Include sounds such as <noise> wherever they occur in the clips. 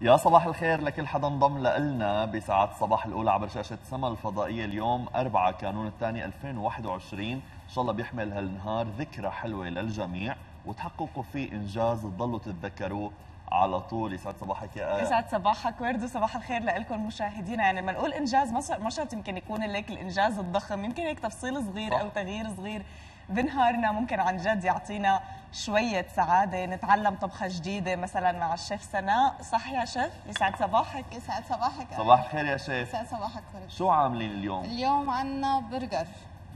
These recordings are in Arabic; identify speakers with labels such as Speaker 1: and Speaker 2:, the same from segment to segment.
Speaker 1: يا صباح الخير لكل حدا انضم لنا بساعات الصباح الأولى عبر شاشة سما الفضائية اليوم 4 كانون الثاني 2021 إن شاء الله بيحمل هالنهار ذكرى حلوة للجميع وتحققوا فيه إنجاز تضلوا تتذكروه على طول. يسعد صباحك يا آية
Speaker 2: يسعد صباحك. ورد وصباح الخير لكم مشاهدينا. يعني لما نقول إنجاز ما شرط يمكن يكون لك الإنجاز الضخم يمكن هيك تفصيل صغير صح. أو تغيير صغير. بنهارنا ممكن عن جد يعطينا شوية سعادة نتعلم طبخة جديدة مثلا مع الشيف سناء. صح يا شيف؟ يسعد صباحك
Speaker 3: يسعد صباحك.
Speaker 1: صباح الخير يا شيف.
Speaker 3: يسعد صباحك ورد.
Speaker 1: شو عاملين اليوم؟
Speaker 3: اليوم عندنا برجر.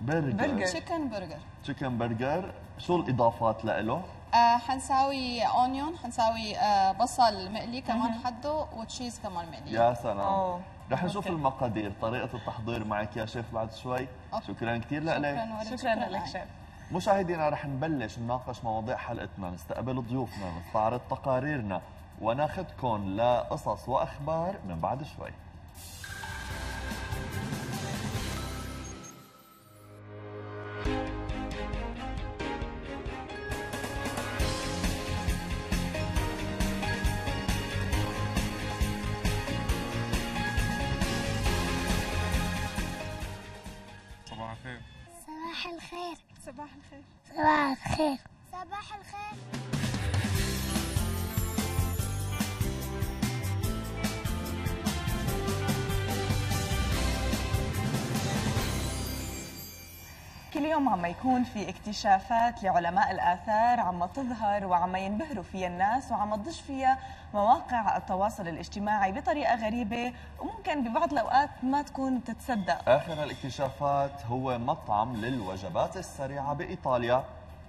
Speaker 1: برجر. برجر.
Speaker 3: chicken burger
Speaker 1: chicken burger شو الإضافات له؟
Speaker 3: آه حنساوي onion حنساوي آه بصل مقلي كمان حده و cheese كمان مقلي.
Speaker 1: يا سلام. رح نشوف المقادير طريقة التحضير معك يا شيف بعد شوي. شكرا كثير لك.
Speaker 2: شكرا, شكرا لك شيف.
Speaker 1: مشاهدينا رح نبلش نناقش مواضيع حلقتنا نستقبل ضيوفنا نستعرض تقاريرنا وناخذكم لقصص وأخبار من بعد شوي.
Speaker 4: صباح الخير. صباح الخير.
Speaker 2: كل يوم عم يكون في اكتشافات لعلماء الآثار عم تظهر وعم ينبهروا فيها الناس وعم تضج فيها مواقع التواصل الاجتماعي بطريقة غريبة وممكن ببعض الأوقات ما تكون تتصدق
Speaker 1: آخر الاكتشافات هو مطعم للوجبات السريعة بإيطاليا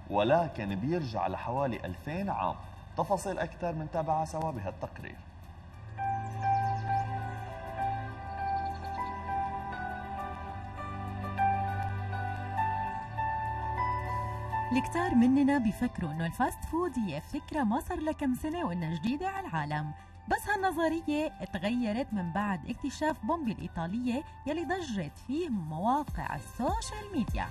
Speaker 1: ولكن بيرجع لحوالي 2000 عام. تفاصيل أكثر منتابعها سوا بهالتقرير
Speaker 5: الكتار مننا بيفكروا إنه ال fast food هي فكرة ما صار لها كم سنة وإنها جديدة على العالم. بس هالنظرية تغيرت من بعد اكتشاف بومبي الإيطالية يلي ضجت فيه مواقع ال social media.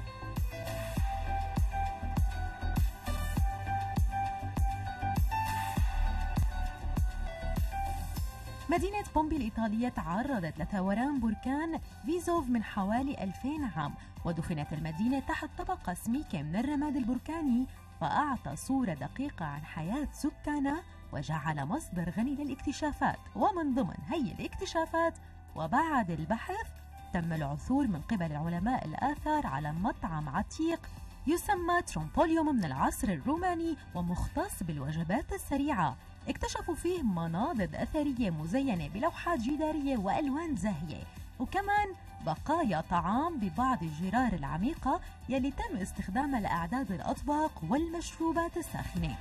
Speaker 5: مدينة بومبي الإيطالية تعرضت لثوران بركان فيزوف من حوالي 2000 عام ودفنت المدينة تحت طبقة سميكة من الرماد البركاني فأعطى صورة دقيقة عن حياة سكانها وجعل مصدر غني للاكتشافات. ومن ضمن هي الاكتشافات وبعد البحث تم العثور من قبل علماء الآثار على مطعم عتيق يسمى ترومبوليوم من العصر الروماني ومختص بالوجبات السريعة. اكتشفوا فيه مناضد أثرية مزينة بلوحات جدارية وألوان زاهية وكمان بقايا طعام ببعض الجرار العميقة يلي تم استخدامها لأعداد الأطباق والمشروبات الساخنة.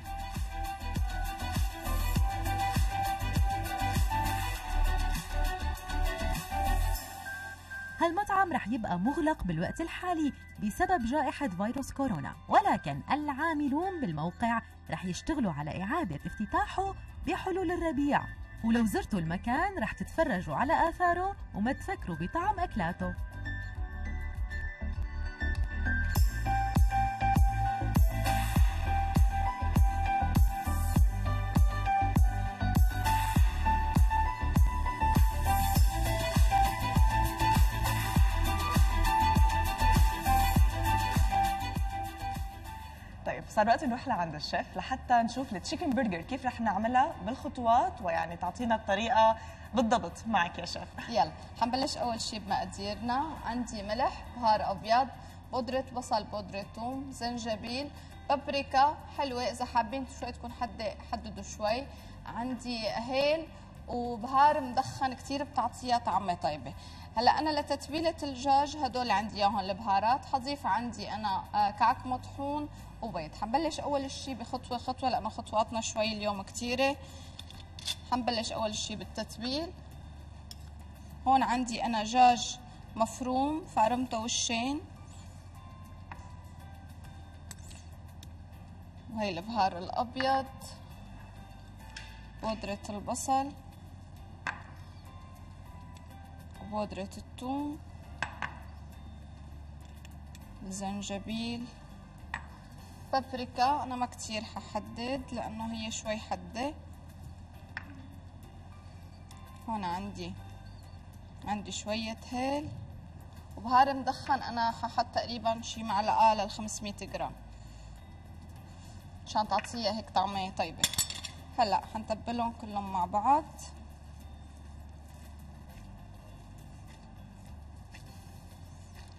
Speaker 5: هالمطعم رح يبقى مغلق بالوقت الحالي بسبب جائحة فيروس كورونا ولكن العاملون بالموقع رح يشتغلوا على إعادة افتتاحه بحلول الربيع. ولو زرتوا المكان رح تتفرجوا على آثاره وما تفكروا بطعم أكلاته.
Speaker 2: صار وقت نروح لعند الشيف لحتى نشوف التشيكن برجر كيف رح نعملها بالخطوات ويعني تعطينا الطريقة بالضبط معك يا شيف.
Speaker 3: يلا حنبلش أول شيء بمقاديرنا. عندي ملح بهار أبيض بودرة بصل بودرة ثوم زنجبيل بابريكا حلوة. إذا حابين شوي تكون حدة حددوا شوي. عندي هيل وبهار مدخن كثير بتعطيها طعمة طيبة. هلأ أنا لتتبيلة الدجاج هدول عندي إياهم البهارات. حضيف عندي أنا آه، كعك مطحون وبيض حنبلش أول شيء بخطوة خطوة لأنه خطواتنا شوي اليوم كثيره حنبلش أول شيء بالتتبيل. هون عندي أنا دجاج مفروم فرمته وشين. وهي البهار الأبيض. بودرة البصل. بودرة الثوم. الزنجبيل. بابريكا. أنا ما كتير ححدد لأنه هي شوي حدة. هون عندي عندي شوية هيل. وبهار مدخن أنا ححط تقريبا شي معلقة لل 500 جرام. عشان تعطيها هيك طعمة طيبة. هلأ حنتبلهم كلهم مع بعض.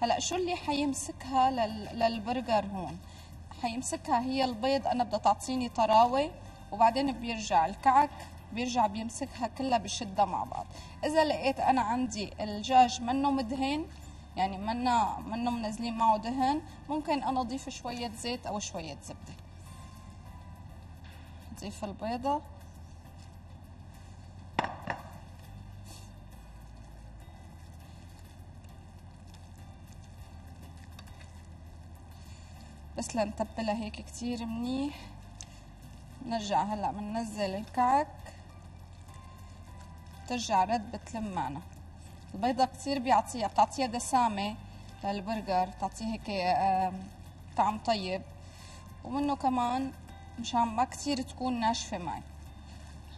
Speaker 3: هلأ شو اللي حيمسكها لل... للبرجر هون؟ حيمسكها هي البيض. أنا بدها تعطيني طراوة وبعدين بيرجع الكعك بيرجع بيمسكها كلها بشدها مع بعض. إذا لقيت أنا عندي الدجاج منه مدهن يعني منا منه منزلين معه دهن ممكن أنا أضيف شوية زيت أو شوية زبدة. نضيف البيضة. بس لنتبلها هيك كتير منيح. نرجع هلأ بننزل الكعك. ترجع رد بتلم معنا. البيضة كتير بيعطيها بتعطيها دسامة للبرجر بتعطيه هيك طعم طيب. ومنه كمان مشان ما كتير تكون ناشفة معي.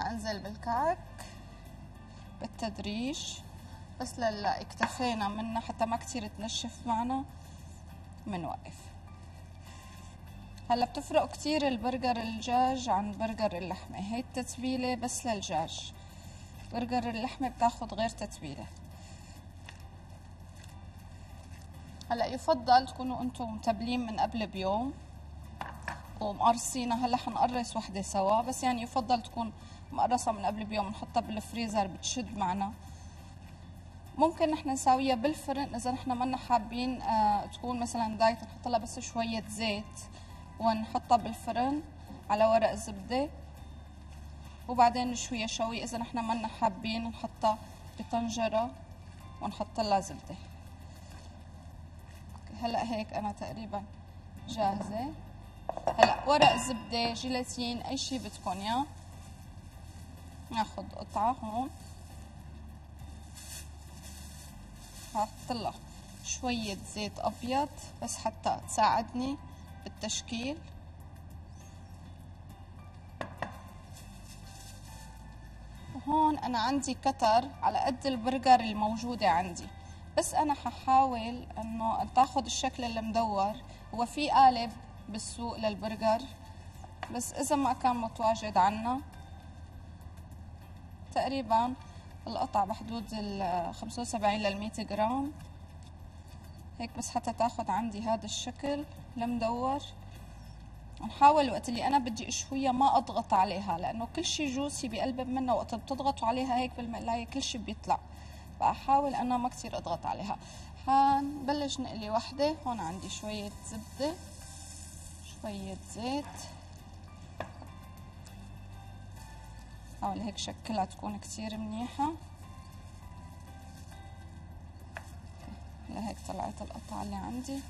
Speaker 3: حنزل بالكعك بالتدريج. بس للا اكتفينا منها حتى ما كتير تنشف معنا. منوقف. هلا بتفرق كتير البرجر الدجاج عن برجر اللحمة. هي التتبيلة بس للدجاج برجر اللحمة بتاخد غير تتبيلة. هلا يفضل تكونوا أنتم متبلين من قبل بيوم. ومقرصينها هلا حنقرص وحدة سوا. بس يعني يفضل تكون مقرصة من قبل بيوم. نحطها بالفريزر بتشد معنا. ممكن نحن نساويها بالفرن. إذا نحن منا حابين آه تكون مثلا دايت نحط لها بس شوية زيت. ونحطها بالفرن على ورق زبدة. وبعدين نشويها شوي إذا نحن منا حابين نحطها بطنجرة ونحط لها زبدة. هلأ هيك أنا تقريبا جاهزة. هلأ ورق زبدة جيلاتين أي شي بدكم إياه ناخد قطعة هون. حط لها شوية زيت أبيض بس حتى تساعدني. بالتشكيل وهون أنا عندي كتر على قد البرجر الموجودة عندي. بس أنا ححاول إنه تاخد الشكل المدور. هو في قالب بالسوق للبرجر. بس إذا ما كان متواجد عنا تقريبا القطع بحدود ال 75 لل 100 جرام. هيك بس حتى تاخد عندي هذا الشكل المدور نحاول وقت اللي أنا بدي اشويها ما أضغط عليها لأنه كل شيء جوسي بقلب منها وقت بتضغطوا عليها هيك بالمقلاية كل شيء بيطلع. فاحاول أنا ما كثير أضغط عليها. حنبلش نقلي وحدة هون عندي شوية زبدة شوية زيت. حاول هيك شكلها تكون كثير منيحة. لهيك طلعت القطعة اللي عندي.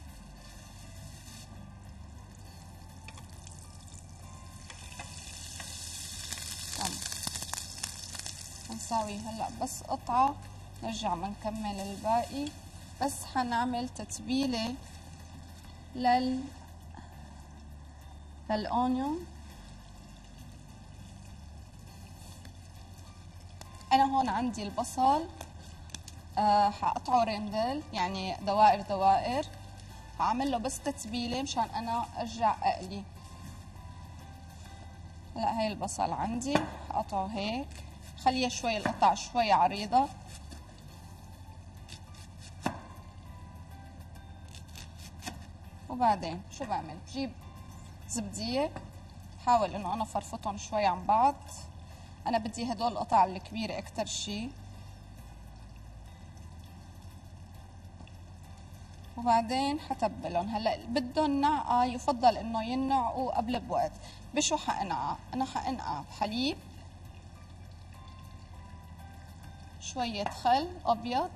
Speaker 3: تمام هنساوي هلأ بس قطعة نرجع بنكمل الباقي. بس حنعمل تتبيلة لل للأونيون. أنا هون عندي البصل. آه حقطعه رندل يعني دوائر دوائر. هعمل له بس تتبيلة مشان أنا أرجع أقلي. هلا هي البصل عندي قطعه هيك. خليها شوي القطع شوي عريضة. وبعدين شو بعمل؟ بجيب زبدية حاول إنه أنا فرفطهم شوي عن بعض. أنا بدي هدول القطع الكبيرة أكتر شي. وبعدين حتبلهم. هلا بدهم نعقة يفضل إنه ينعقوا قبل بوقت. بشو حانقع أنا حانقع بحليب شوية خل أبيض.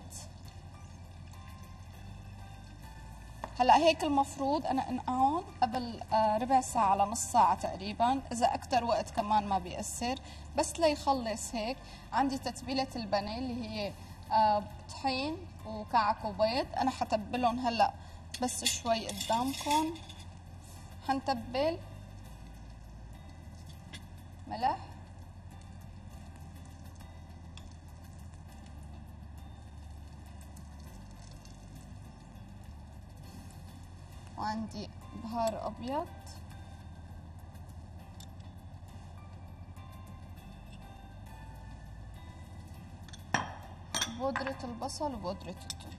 Speaker 3: هلا هيك المفروض أنا أنقعهم قبل آه، ربع ساعة لنص ساعة تقريبا. إذا أكثر وقت كمان ما بيأثر. بس ليخلص هيك عندي تتبيلة البني اللي هي آه، طحين. وكعك وبيض أنا حتبلهم هلأ بس شوي قدامكم. هنتبل ملح. وعندي بهار أبيض. البصل وبودرة الثوم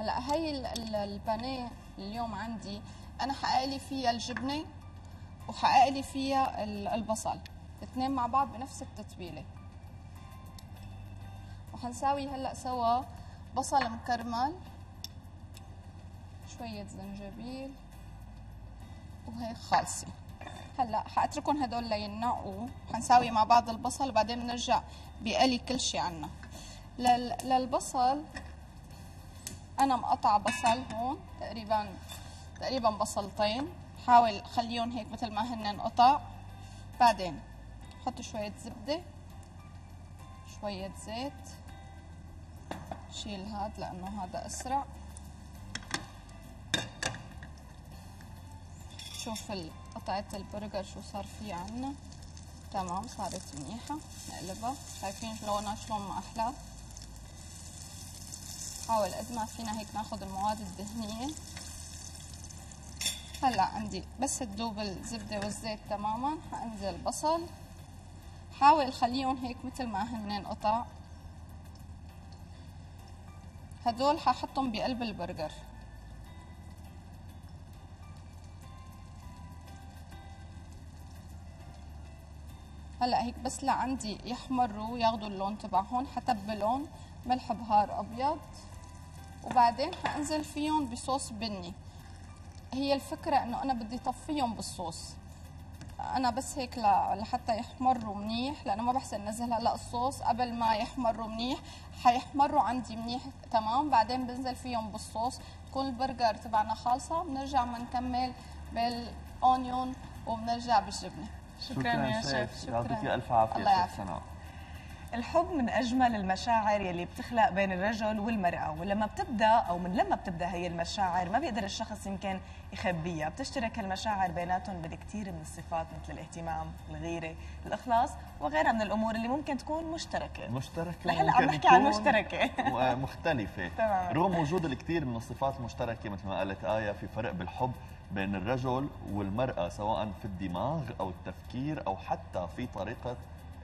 Speaker 3: هلا هي ال- ال- البانيه اليوم عندي أنا حققلي فيها الجبنة وحققلي فيها ال- البصل. الاثنين مع بعض بنفس التتبيلة. وحنساوي هلا سوا بصل مكرمل شوية زنجبيل وهيك خالصة. هلأ حأتركهم هدول لينقوا حنساوي مع بعض البصل وبعدين بنرجع بقلي كل شيء عنا. لل... للبصل أنا مقطعه بصل هون تقريبا تقريبا بصلتين. حاول خليهم هيك مثل ما هن قطع بعدين حط شوية زبدة شوية زيت. شيل هاد لأنه هذا أسرع. شوف قطعة البرجر شو صار فيه عنا. تمام صارت منيحة نقلبها شايفين لونها شلون ما أحلى. حاول قد ما فينا هيك ناخد المواد الدهنية. هلأ عندي بس تذوب الزبدة والزيت تماما. حأنزل بصل. حاول خليهم هيك مثل ما هن قطع. هدول ححطهم بقلب البرجر. هلأ هيك بس لعندي يحمروا ياخذوا اللون تبعهم حتبلهم ملح بهار أبيض. وبعدين حأنزل فيهم بصوص بني. هي الفكرة إنه أنا بدي طفيهم بالصوص. أنا بس هيك لحتى يحمروا منيح لأنه ما بحسن نزل هلأ الصوص. قبل ما يحمروا منيح حيحمروا عندي منيح تمام. بعدين بنزل فيهم بالصوص. تكون البرجر تبعنا خالصة. بنرجع بنكمل بالأونيون وبنرجع بالجبنة.
Speaker 2: شكرا يا شيف
Speaker 3: شكراً.
Speaker 1: يعطيك ألف عافية
Speaker 3: الله يعافيك.
Speaker 2: الحب من أجمل المشاعر يلي بتخلق بين الرجل والمرأة ولما بتبدأ أو من لما بتبدأ هي المشاعر ما بيقدر الشخص يمكن يخبيها بتشترك المشاعر بيناتهم بالكثير من الصفات مثل الاهتمام الغيرة الإخلاص وغيرها من الأمور اللي ممكن تكون مشتركة
Speaker 1: مشتركة
Speaker 2: لهلا عم نحكي عن
Speaker 1: يكون
Speaker 2: مشتركة. <laughs>
Speaker 1: م- مختلفة
Speaker 2: تمام.
Speaker 1: رغم وجود الكثير من الصفات المشتركة مثل ما قالت آية في فرق بالحب بين الرجل والمرأة سواء في الدماغ أو التفكير أو حتى في طريقة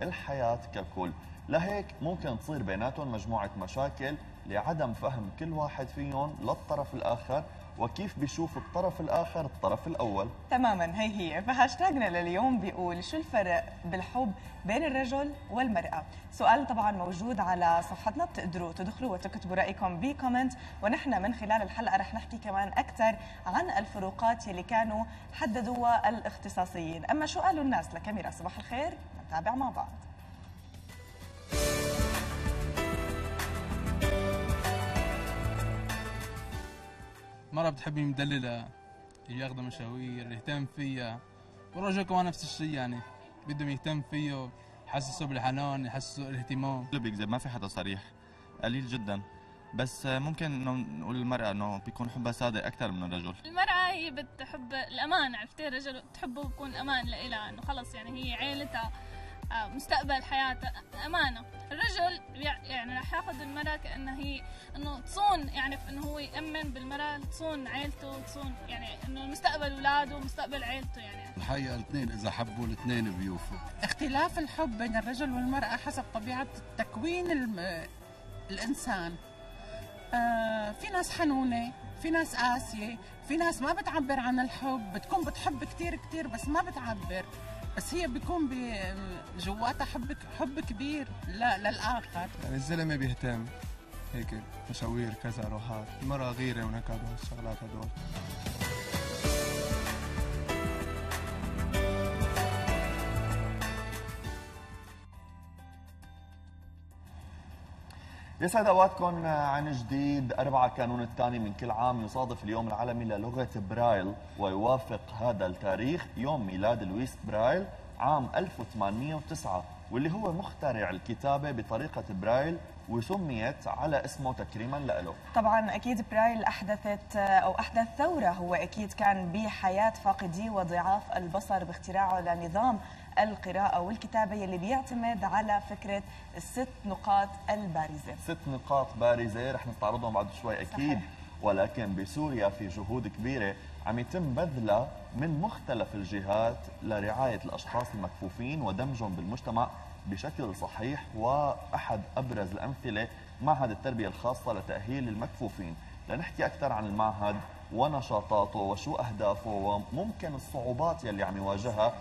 Speaker 1: الحياة ككل. لهيك ممكن تصير بيناتهم مجموعة مشاكل لعدم فهم كل واحد فيهم للطرف الآخر وكيف بيشوف الطرف الآخر الطرف الأول؟
Speaker 2: تماما هي هي. فهاشتاجنا لليوم بيقول شو الفرق بالحب بين الرجل والمرأة؟ سؤال طبعا موجود على صفحتنا. بتقدروا تدخلوا وتكتبوا رأيكم بكومنت. ونحن من خلال الحلقة رح نحكي كمان أكثر عن الفروقات يلي كانوا حددوها الاختصاصيين. أما شو قالوا الناس لكاميرا صباح الخير؟ نتابع مع بعض.
Speaker 6: مرة بتحبني مدللة ياخذها مشاوير يهتم فيها والرجل كمان نفس الشيء يعني بدهم يهتم فيه يحسسه بالحنان يحسسه الاهتمام.
Speaker 7: كله بيكذب ما في حدا صريح. قليل جدا. بس ممكن إنه نقول المرأة إنه بيكون حبها صادق أكثر من الرجل.
Speaker 8: المرأة هي بتحب الأمان عرفتي؟ الرجل بتحبه بكون أمان لإلها إنه خلص يعني هي عيلتها. مستقبل حياتها أمانة. الرجل يعني رح ياخذ المرأة كأنها هي إنه تصون يعني في إنه هو يأمن بالمرأة تصون عيلته تصون يعني إنه مستقبل أولاده ومستقبل عيلته يعني.
Speaker 9: الحقيقة الاثنين إذا حبوا الاثنين بيوفوا.
Speaker 10: اختلاف الحب بين الرجل والمرأة حسب طبيعة تكوين الم... الإنسان. آه في ناس حنونة في ناس قاسية في ناس ما بتعبر عن الحب. بتكون بتحب كتير كتير بس ما بتعبر. بس هي بيكون جواتها حب حب كبير لا للآخر.
Speaker 11: يعني الزلمة بيهتم هيك مشاوير كذا روحات المرأة غيرة ونكد والشغلات هدول.
Speaker 1: يسعد اوقاتكم عن جديد. أربعة كانون الثاني من كل عام يصادف اليوم العالمي للغة برايل ويوافق هذا التاريخ يوم ميلاد لويس برايل عام 1809 واللي هو مخترع الكتابة بطريقة برايل وسميت على اسمه تكريما له
Speaker 2: طبعا أكيد برايل أحدثت أو أحدث ثورة هو أكيد كان بحياة فاقدي وضعاف البصر باختراعه لنظام القراءة والكتابة يلي بيعتمد على فكرة الست نقاط البارزة
Speaker 1: ست نقاط بارزة رح نستعرضهم بعد شوي أكيد
Speaker 2: صحيح.
Speaker 1: ولكن بسوريا في جهود كبيرة عم يتم بذلها من مختلف الجهات لرعاية الأشخاص المكفوفين ودمجهم بالمجتمع بشكل صحيح وأحد أبرز الأمثلة معهد التربية الخاصة لتأهيل المكفوفين لنحكي أكثر عن المعهد ونشاطاته وشو أهدافه وممكن الصعوبات يلي عم يواجهها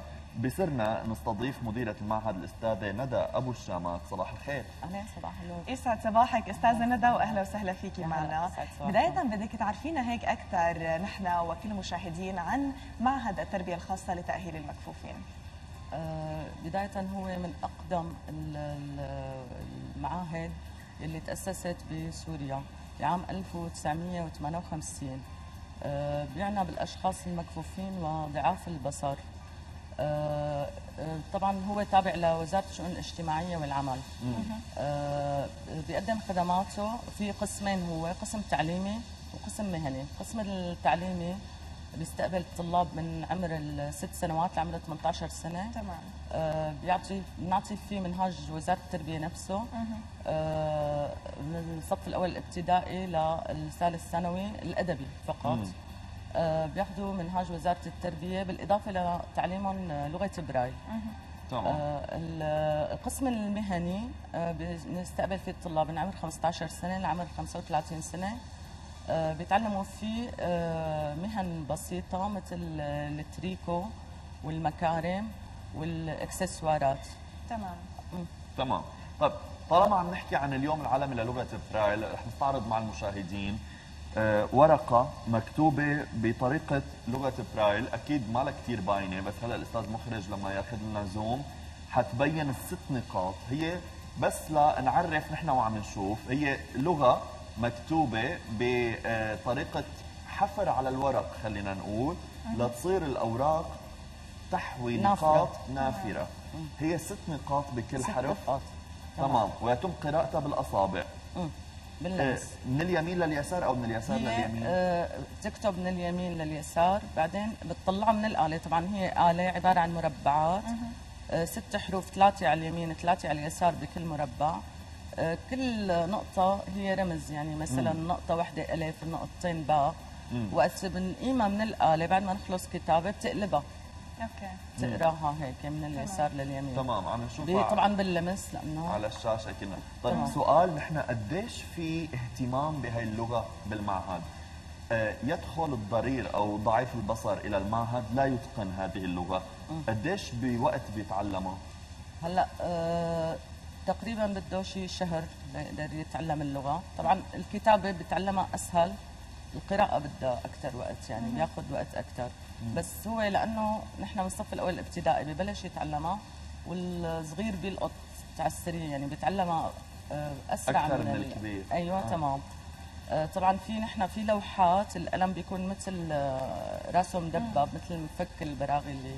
Speaker 1: بصرنا نستضيف مديرة المعهد الأستاذة ندى أبو الشامات. صباح الخير.
Speaker 2: أهلا صباح النور. يسعد صباحك. أستاذة ندى وأهلا وسهلا فيكي معنا. بداية بدك تعرفينا هيك أكثر نحن وكل المشاهدين عن معهد التربية الخاصة لتأهيل المكفوفين.
Speaker 12: آه بداية هو من أقدم المعاهد اللي تأسست بسوريا بعام 1958 آه بيعنى بالأشخاص المكفوفين وضعاف البصر. طبعا هو تابع لوزارة الشؤون الاجتماعية والعمل. آه، بيقدم خدماته في قسمين هو قسم تعليمي وقسم مهني. القسم التعليمي بيستقبل الطلاب من عمر الست سنوات لعمر 18 سنة.
Speaker 2: تمام.
Speaker 12: آه بيعطي بنعطي فيه منهاج وزارة التربية نفسه. آه من الصف الأول الابتدائي للثالث ثانوي الأدبي فقط. مم. آه، بياخذوا منهاج وزارة التربية بالإضافة لتعليمهم لغة برايل تمام آه، القسم المهني آه، بنستقبل فيه الطلاب من عمر 15 سنة لعمر 35 سنة. بيتعلموا فيه مهن بسيطة مثل التريكو والمكرميه والإكسسوارات.
Speaker 2: تمام.
Speaker 1: تمام. طيب طالما عم نحكي عن اليوم العالمي للغة برايل رح نستعرض مع المشاهدين. آه، ورقة مكتوبة بطريقة لغة برايل أكيد ما لها كثير باينة بس هلا الأستاذ مخرج لما يأخذ لنا zoom حتبين الست نقاط. هي بس لنعرف نحن وعم نشوف. هي لغة مكتوبة بطريقة حفر على الورق خلينا نقول لتصير الأوراق تحوي نقاط نافرة. هي ست نقاط بكل ست حرف. نقاط. تمام. ويتم قراءتها بالأصابع.
Speaker 12: باللمس
Speaker 1: آه، من اليمين لليسار أو من اليسار لليمين؟
Speaker 12: آه تكتب من اليمين لليسار بعدين بتطلعها من الآلة. طبعا هي آلة عبارة عن مربعات. آه ست حروف ثلاثة على اليمين ثلاثة على اليسار بكل مربع. آه كل نقطة هي رمز يعني مثلا مم. نقطة واحدة ألف نقطتين باء. وقت بنقيمها من الآلة بعد ما نخلص كتابة بتقلبها.
Speaker 2: أوكي.
Speaker 12: تقراها هيك من اليسار لليمين.
Speaker 1: تمام عم نشوفها
Speaker 12: طبعا باللمس لأنه
Speaker 1: على الشاشة كنا طيب تمام. سؤال نحن قديش في اهتمام بهي اللغة بالمعهد؟ آه يدخل الضرير أو ضعيف البصر إلى المعهد لا يتقن هذه اللغة. قديش بوقت بيتعلمها
Speaker 12: هلأ آه تقريبا بده شيء شهر ليقدر يتعلم اللغة. طبعا الكتابة بتعلمها أسهل القراءة بدها أكثر وقت يعني بياخذ وقت أكثر بس هو لأنه نحن من الصف الأول الابتدائي ببلش يتعلمها والصغير بيلقط على السريع يعني بيتعلمها آه، أسرع
Speaker 1: أكثر من, من الكبير.
Speaker 12: أيوه آه. تمام. آه طبعا في نحن في لوحات القلم بيكون مثل آه، راسه مدبب مثل مفك البراغي اللي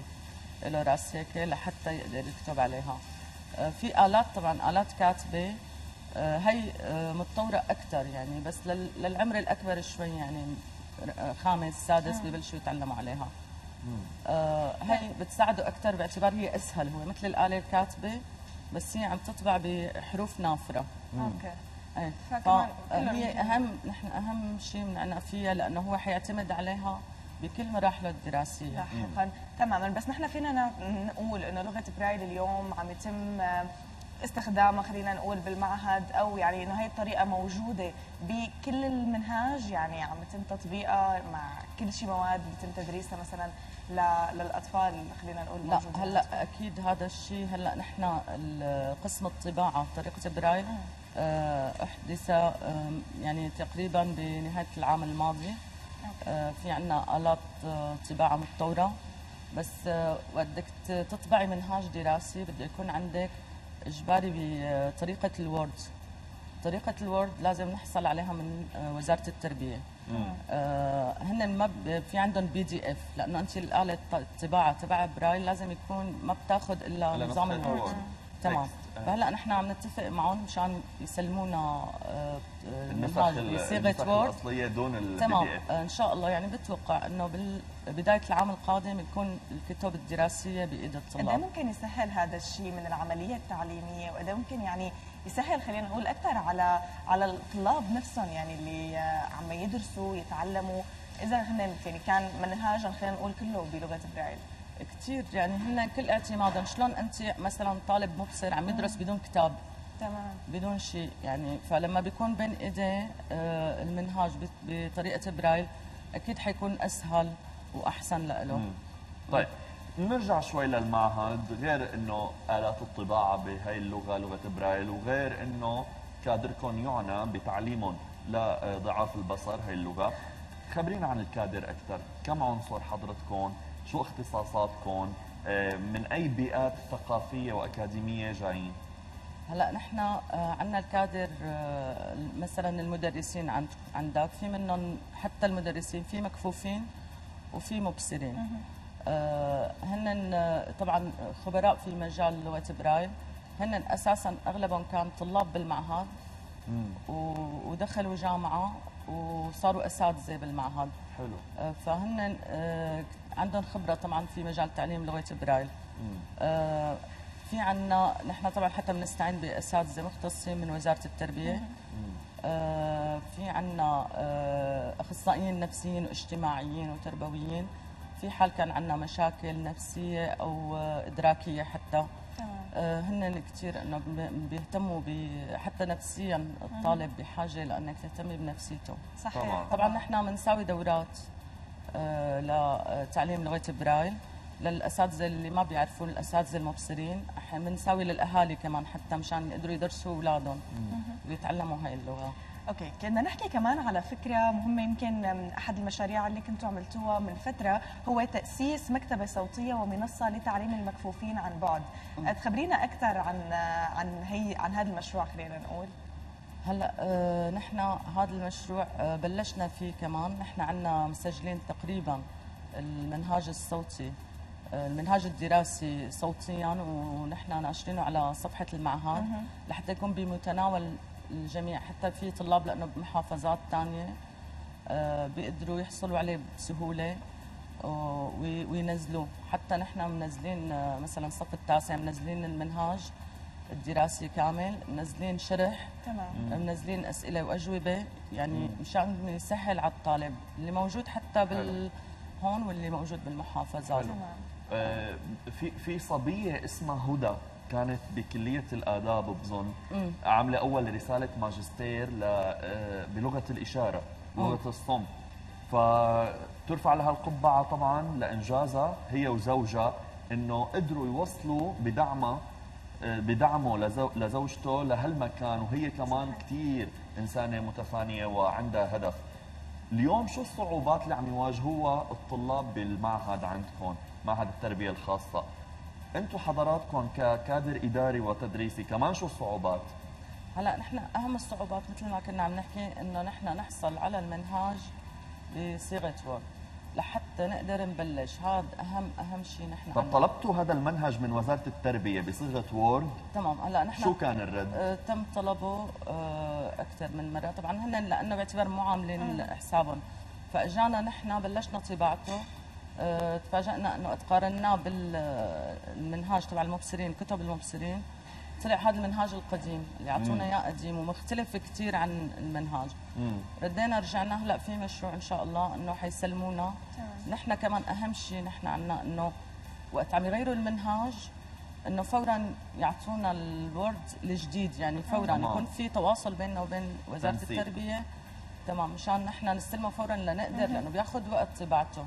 Speaker 12: له راس هيك لحتى يقدر يكتب عليها. في آلات طبعا آلات كاتبة. هي متطورة أكثر يعني بس للعمر الأكبر شوي يعني خامس سادس آه. ببلشوا يتعلموا عليها. آه هي بتساعده أكثر باعتبار هي أسهل. هو مثل الآلة الكاتبة بس هي عم تطبع بحروف نافرة.
Speaker 2: أوكي.
Speaker 12: إيه. فهي أهم نحن أهم شيء بنعنى فيها لأنه هو حيعتمد عليها بكل مراحله الدراسية.
Speaker 2: لاحقا تماما. بس نحن فينا نقول إنه لغة برايل اليوم عم يتم استخدامها خلينا نقول بالمعهد أو يعني إنه هي الطريقة موجودة بكل المنهاج يعني عم يتم تطبيقها مع كل شيء مواد بيتم تدريسها مثلا للأطفال خلينا نقول
Speaker 12: لا هلأ أكيد هذا الشيء هلأ نحن قسم الطباعة طريقه برايل آه، أحدث يعني تقريبا بنهاية العام الماضي. آه، في عندنا آلات آه، طباعة متطورة. بس بدك تطبعي منهاج دراسي بده يكون عندك إجباري بطريقة ال Word. طريقة ال Word لازم نحصل عليها من آه، وزارة التربية. آه هن ما في عندهم PDF لأنه أنت الآلة الطباعة تبع برايل لازم يكون ما بتاخذ إلا نظام ال Word.
Speaker 1: تمام.
Speaker 12: فهلا نحن عم نتفق معهم مشان يسلمونا
Speaker 1: النسخ
Speaker 12: بصيغه
Speaker 1: النسخ
Speaker 12: Word
Speaker 1: الأصلية دون ال
Speaker 12: تمام. آه، إن شاء الله. يعني بتوقع إنه ببدايه العام القادم يكون الكتب الدراسية بإيد
Speaker 2: قد إيه
Speaker 12: الطلاب
Speaker 2: ممكن يسهل هذا الشيء من العملية التعليمية وقد إيه ممكن يعني يسهل خلينا نقول أكثر على على الطلاب نفسهم يعني اللي آه، عم يدرسوا يتعلموا. إذا هن يعني كان منهاجهم خلينا نقول كله بلغة برايل
Speaker 12: كثير يعني هن كل اعتمادا شلون أنت مثلا طالب مبصر عم يدرس بدون كتاب.
Speaker 2: تمام.
Speaker 12: بدون شيء. يعني فلما بيكون بين ايديه آه، المنهاج بت- بطريقة برايل أكيد حيكون أسهل وأحسن له.
Speaker 1: طيب نرجع شوي للمعهد. غير إنه آلات الطباعة بهي اللغة لغة برايل وغير إنه كادركم يعنى بتعليمهم لضعاف البصر هي اللغة. خبرينا عن الكادر أكثر. كم عنصر حضرتكم؟ شو اختصاصاتكم؟ آه، من أي بيئات ثقافية وأكاديمية جايين؟
Speaker 12: هلا نحن عندنا الكادر آه، مثلا المدرسين عند عندك. في منهم حتى المدرسين في مكفوفين وفي مبصرين. آه، هن آه، طبعا خبراء في مجال لغة برايل هن أساسا أغلبهم كان طلاب بالمعهد ودخلوا جامعة وصاروا أساتذة بالمعهد.
Speaker 1: حلو.
Speaker 12: آه، فهن آه، عندهم خبرة طبعا في مجال تعليم لغة برايل آه، في عنا نحن طبعا حتى بنستعين باساتذه مختصين من وزارة التربية. آه، في عنا آه، أخصائيين نفسيين واجتماعيين وتربويين. في حال كان عنا مشاكل نفسية أو إدراكية حتى. آه، هن كثير إنه بي- بيهتموا حتى نفسيا الطالب بحاجة لأنك تهتمي بنفسيته.
Speaker 2: صحيح.
Speaker 1: طبعاً.
Speaker 12: نحن بنساوي دورات. لتعليم لغة برايل للأساتذة اللي ما بيعرفوا الأساتذة المبصرين بنساوي للأهالي كمان حتى مشان يقدروا يدرسوا أولادهم ويتعلموا هاي اللغة.
Speaker 2: okay كنا نحكي كمان على فكرة مهمه يمكن من أحد المشاريع اللي كنتوا عملتوها من فترة هو تأسيس مكتبة صوتية ومنصة لتعليم المكفوفين عن بعد. تخبرينا أكثر عن عن هي عن هذا المشروع خلينا نقول.
Speaker 12: هلا آه، نحن هذا المشروع آه، بلشنا فيه كمان. نحن عندنا مسجلين تقريبا المنهاج الصوتي آه، المنهاج الدراسي صوتيا ونحن ناشرينه على صفحة المعهد لحتى يكون بمتناول الجميع حتى في طلاب لأنه بمحافظات ثانية بيقدروا يحصلوا عليه بسهولة وي- وينزلوه. حتى نحن منزلين مثلا الصف التاسع منزلين المنهاج. الدراسي كامل منزلين شرح
Speaker 2: تمام.
Speaker 12: منزلين أسئلة وأجوبة يعني مشان يسهل على الطالب. اللي موجود حتى بال هون واللي موجود بالمحافظات.
Speaker 1: حلو. آه، في في صبية اسمها هدى كانت بكلية الآداب بظن.
Speaker 12: مم.
Speaker 1: عاملة أول رسالة ماجستير ل آه، بلغة الإشارة لغه الصم. فترفع لها القبعة طبعا لإنجازها هي وزوجها إنه قدروا يوصلوا بدعمها بدعمه لزو- لزوجته لهالمكان وهي كمان كثير إنسانة متفانية وعندها هدف. اليوم شو الصعوبات اللي عم يواجهوها الطلاب بالمعهد عندكم؟ معهد التربية الخاصة. أنتم حضراتكم ككادر إداري وتدريسي كمان شو الصعوبات؟
Speaker 12: هلا نحن أهم الصعوبات مثل ما كنا عم نحكي إنه نحن نحصل على المنهاج بصيغه وورد لحتى نقدر نبلش. هذا اهم أهم شيء نحن
Speaker 1: طب. طلبتوا هذا المنهج من وزارة التربية بصيغة وورد
Speaker 12: تمام. هلا نحن
Speaker 1: شو كان الرد؟
Speaker 12: آه، تم طلبه آه، أكثر من مرة. طبعا هن لأنه باعتبار مو عاملين حسابهم. فاجانا نحن بلشنا طباعته. آه، تفاجئنا إنه تقارناه بالمنهاج تبع المبصرين كتب المبصرين. طلع هذا المنهاج القديم اللي أعطونا إياه قديم ومختلف كثير عن المنهاج.
Speaker 1: مم.
Speaker 12: ردينا رجعنا هلا في مشروع إن شاء الله إنه حيسلمونا. نحن كمان أهم شيء نحن عنا إنه وقت عم يغيروا المنهاج إنه فورا يعطونا الورد الجديد يعني فورا
Speaker 1: تمام.
Speaker 12: يكون في تواصل بيننا وبين وزارة
Speaker 1: تنسيق.
Speaker 12: التربية. تمام. مشان نحن نستلمه فورا لنقدر لأنه بياخذ وقت طباعته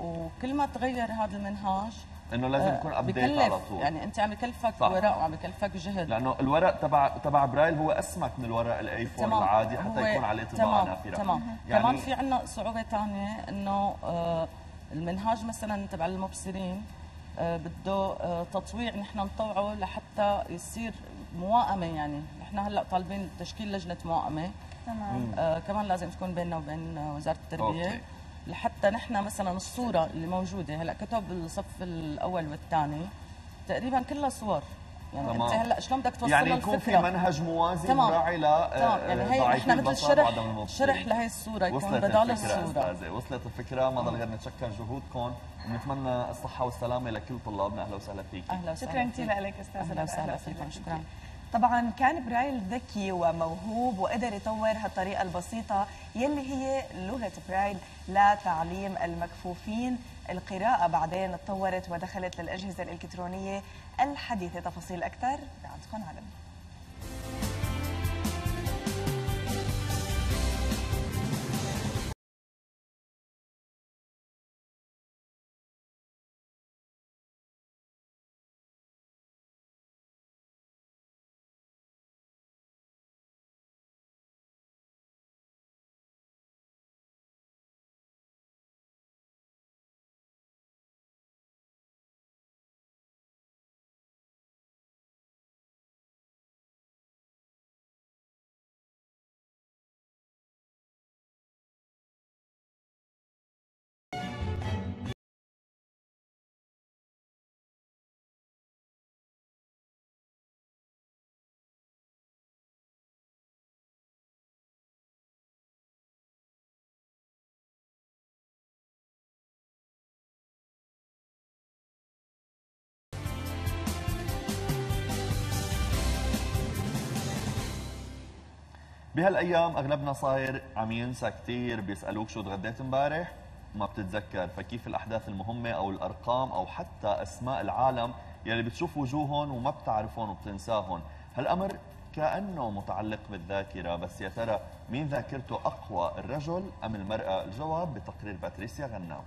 Speaker 12: وكل ما تغير هذا المنهاج
Speaker 1: إنه لازم
Speaker 12: آه،
Speaker 1: يكون ابديت. على طول.
Speaker 12: يعني أنت عم يكلفك
Speaker 1: صح.
Speaker 12: ورق وعم يكلفك جهد.
Speaker 1: لأنه الورق تبع تبع برايل هو أسمك من الورق ال A4 العادي حتى يكون عليه طباعة
Speaker 12: تمام
Speaker 1: نافرة.
Speaker 12: تمام.
Speaker 1: يعني
Speaker 12: كمان في عندنا صعوبة ثانية إنه آه، المنهاج مثلا تبع المبصرين آه، بده آه، تطويع نحن نطوعه لحتى يصير موائمه يعني. نحن هلأ طالبين تشكيل لجنة موائمه
Speaker 2: تمام.
Speaker 12: آه كمان لازم تكون بيننا وبين وزارة التربية.
Speaker 1: okay.
Speaker 12: لحتى نحن مثلا الصورة اللي موجودة هلأ كتب الصف الأول والثاني تقريبا كلها صور يعني
Speaker 1: تمام.
Speaker 12: انت هلأ شلون بدك توصل
Speaker 1: يعني يكون في؟ منهج موازي
Speaker 12: تمام.
Speaker 1: وراعي ل آه،
Speaker 12: تمام يعني هي
Speaker 1: ضعيف
Speaker 12: نحن مثل شرح. شرح لهي الصورة يكون
Speaker 1: وصلت
Speaker 12: بدال
Speaker 1: الفكرة
Speaker 12: الصورة
Speaker 1: أستاذة وصلت الفكرة ما ضل غير نتشكر جهودكم ونتمنى الصحة والسلامة لكل طلابنا أهلا وسهلا فيك
Speaker 12: أهلا
Speaker 2: شكرا
Speaker 12: وسهلا
Speaker 2: كثير
Speaker 12: فيك.
Speaker 2: لك استاذه أهلا.
Speaker 12: وسهلا فيكم شكرا
Speaker 2: طبعا كان برايل ذكي وموهوب وقدر يطور هالطريقة البسيطة يلي هي لغة برايل لتعليم المكفوفين. القراءة بعدين تطورت ودخلت للأجهزة الإلكترونية الحديثة. تفاصيل أكثر عندكم علم
Speaker 1: بهالأيام أغلبنا صاير عم ينسى كثير بيسألوك شو تغديت امبارح ما بتتذكر. فكيف الأحداث المهمة أو الأرقام أو حتى أسماء العالم يلي بتشوف وجوههم وما بتعرفهم وبتنساهم؟ هالأمر كأنه متعلق بالذاكرة بس يا ترى مين ذاكرته أقوى الرجل أم المرأة؟ الجواب بتقرير باتريسيا غنام.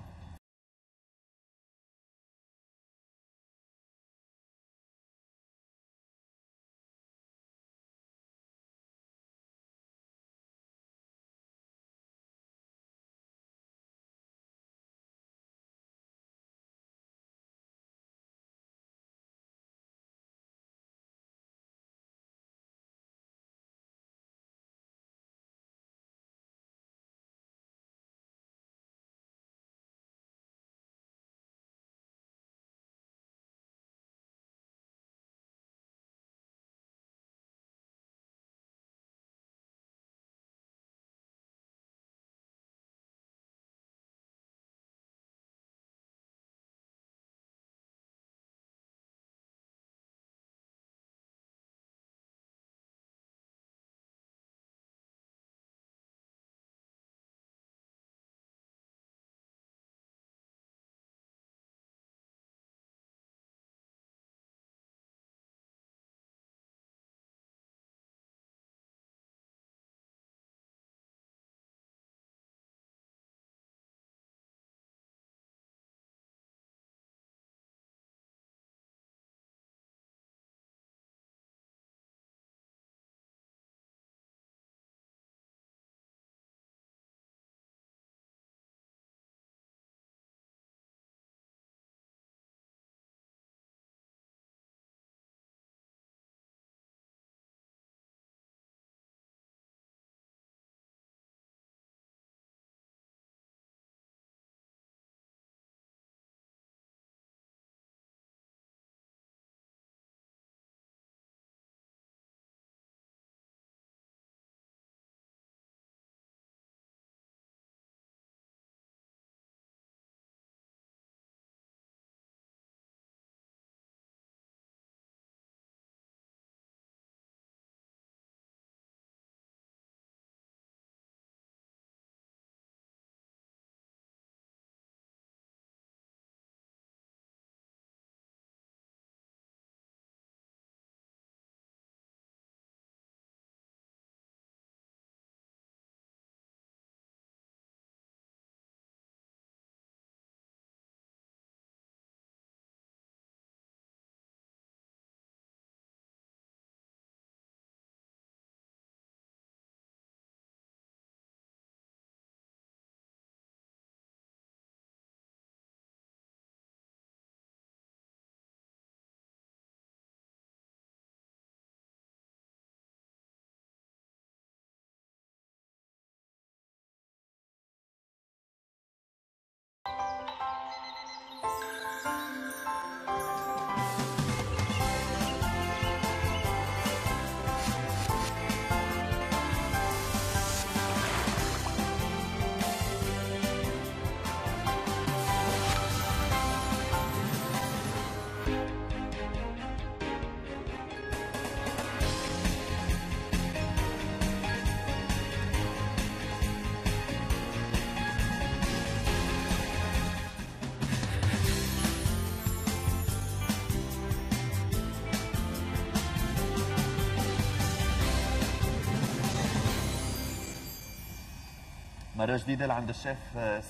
Speaker 1: مرة جديدة لعند الشيف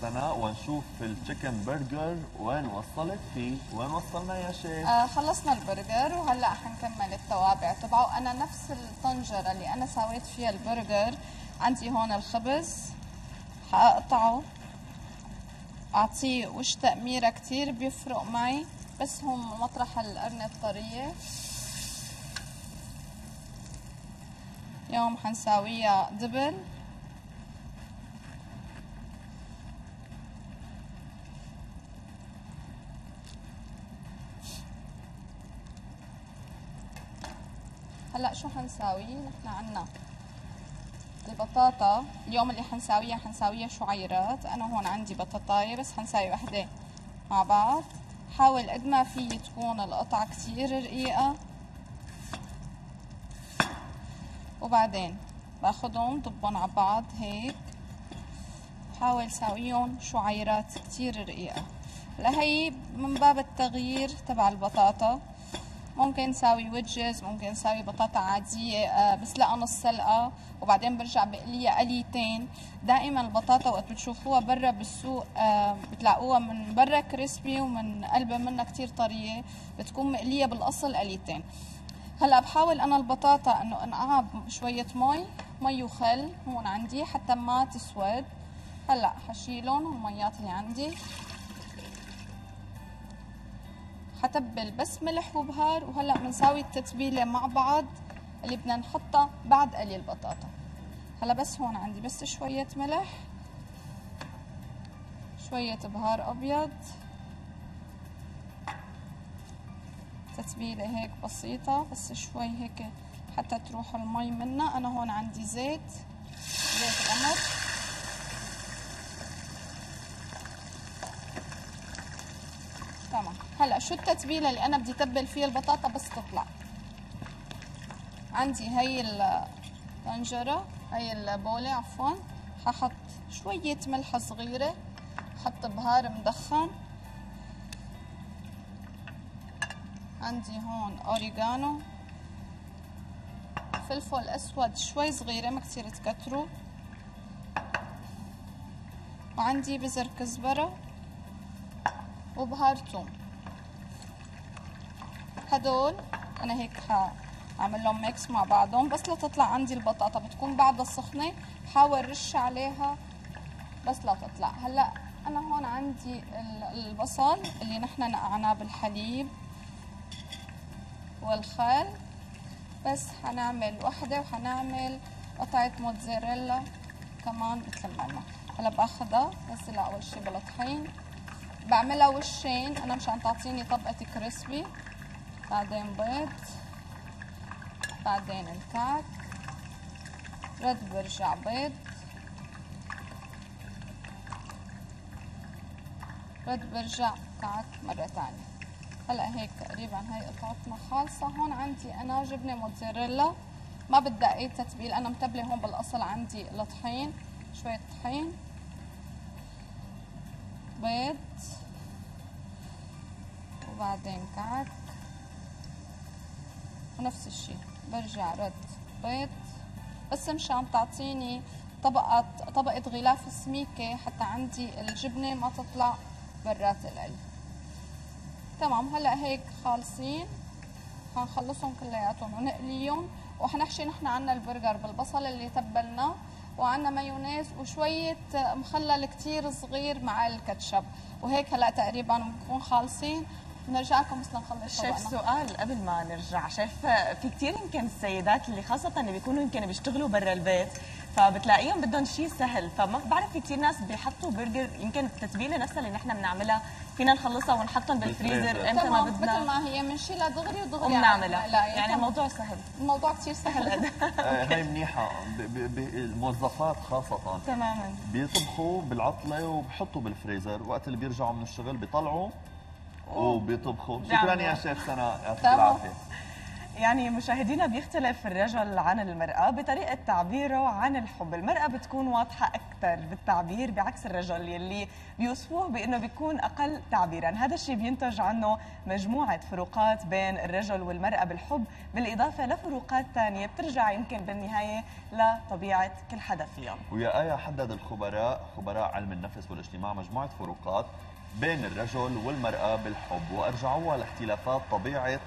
Speaker 1: سناء ونشوف ال chicken burger وين وصلت فيه. وين وصلنا يا شيف؟
Speaker 3: آه خلصنا البرجر وهلأ حنكمل التوابع تبعه. أنا نفس الطنجرة اللي أنا سويت فيها البرجر. عندي هون الخبز. حاقطعه أعطيه وش تحميرة كتير بيفرق معي بس هون مطرح القرنة الطرية. اليوم حنساويها دبل حنساوي نحن عنا البطاطا اليوم اللي حنساويها حنساويها شعيرات. أنا هون عندي بطاطاية بس حنساوي وحدة مع بعض. حاول قد ما في تكون القطعة كتير رقيقة. وبعدين باخدهم ضبهم على بعض هيك. حاول ساويهم شعيرات كتير رقيقة. لهي من باب التغيير تبع البطاطا. ممكن نساوي ويدجز ممكن نساوي بطاطا عادية آه، بسلقها نص سلقة. وبعدين برجع بقليها قليتين. دائما البطاطا وقت بتشوفوها برا بالسوق آه، بتلاقوها من برا كريسبي ومن قلبها منها كتير طرية. بتكون مقلية بالأصل قليتين. هلأ بحاول أنا البطاطا إنه أنقعها بشوية مي مي وخل هون عندي حتى ما تسود. هلأ حشيلهم الميات اللي عندي. حتبل بس ملح وبهار وهلأ بنساوي التتبيلة مع بعض اللي بدنا نحطها بعد قلي البطاطا هلأ بس هون عندي بس شوية ملح شوية بهار أبيض. تتبيلة هيك بسيطة بس شوي هيك حتى تروح المي منها. أنا هون عندي زيت زيت قمر تمام هلا شو التتبيلة اللي أنا بدي اتبل فيها البطاطا؟ بس تطلع. عندي هي الطنجره هي البوله عفوا. ححط شوية ملح صغيرة حط بهار مدخن. عندي هون اوريجانو فلفل أسود شوي صغيرة ما كثير تكتروا وعندي بزر كزبرة. وبهار توم. هدول أنا هيك حاعمل لهم ميكس مع بعضهم. بس لتطلع عندي البطاطا بتكون بعدها سخنه بحاول رش عليها بس لا تطلع. هلأ أنا هون عندي البصل اللي نحن نقعناه بالحليب والخل. بس حنعمل وحدة وحنعمل قطعة موتزاريلا كمان مثل ما هلأ بأخذها بنزلها اول شي بالطحين بعملها وشين. أنا مشان تعطيني طبقة كريسبي. بعدين بيض بعدين الكعك رد برجع بيض رد برجع كعك مرة تانية هلا هيك تقريبا هاي قطعتنا خالصة هون عندي أنا جبنة موتزاريلا ما بدها اي تتبيل أنا متبلة هون بالاصل عندي الطحين شوية طحين بيض وبعدين كعك ونفس الشي برجع رد بيض. بس مشان تعطيني طبقة طبقة غلاف سميكة حتى عندي الجبنة ما تطلع برات القلي تمام هلا هيك خالصين. حنخلصهم كلياتهم ونقليهم. وحنحشي نحن عنا البرجر بالبصل اللي تبلناه وعندنا مايونيز وشوية مخلل كتير صغير مع الكاتشب. وهيك هلا تقريبا بنكون خالصين. نرجع لكم بس نخلص
Speaker 2: شيف سؤال قبل ما نرجع. شيف في كثير يمكن السيدات اللي خاصة اللي بيكونوا يمكن بيشتغلوا برا البيت فبتلاقيهم بدهم شيء سهل. فما بعرف في كثير ناس بيحطوا برجر يمكن التتبيله نفسها اللي نحن بنعملها فينا نخلصها ونحطهم بالفريزر إمتى ما بدنا.
Speaker 3: مثل ما هي بنشيلها دغري ودغري
Speaker 2: وبنعملها يعني. الموضوع سهل.
Speaker 3: الموضوع كثير سهل.
Speaker 1: هي <laughs> <laughs> منيحة. الموظفات خاصة.
Speaker 2: تماما.
Speaker 1: بيطبخوا بالعطلة وبحطوا بالفريزر. وقت اللي بيرجعوا من الشغل بيطلعوا وبيطبخوا شكرا يا شيف سناء يعطيك العافيه
Speaker 2: يعني مشاهدينا بيختلف الرجل عن المرأة. بطريقة تعبيره عن الحب. المرأة بتكون واضحة أكثر بالتعبير بعكس الرجل يلي بيوصفوه بأنه بيكون أقل تعبيرا. هذا الشيء بينتج عنه مجموعة فروقات بين الرجل والمرأة بالحب. بالإضافة لفروقات ثانية بترجع يمكن بالنهاية لطبيعة كل حدا فيهم
Speaker 1: ويا آية حدد الخبراء خبراء علم النفس والاجتماع مجموعة فروقات. بين الرجل والمرأة بالحب وأرجعوها لاختلافات طبيعة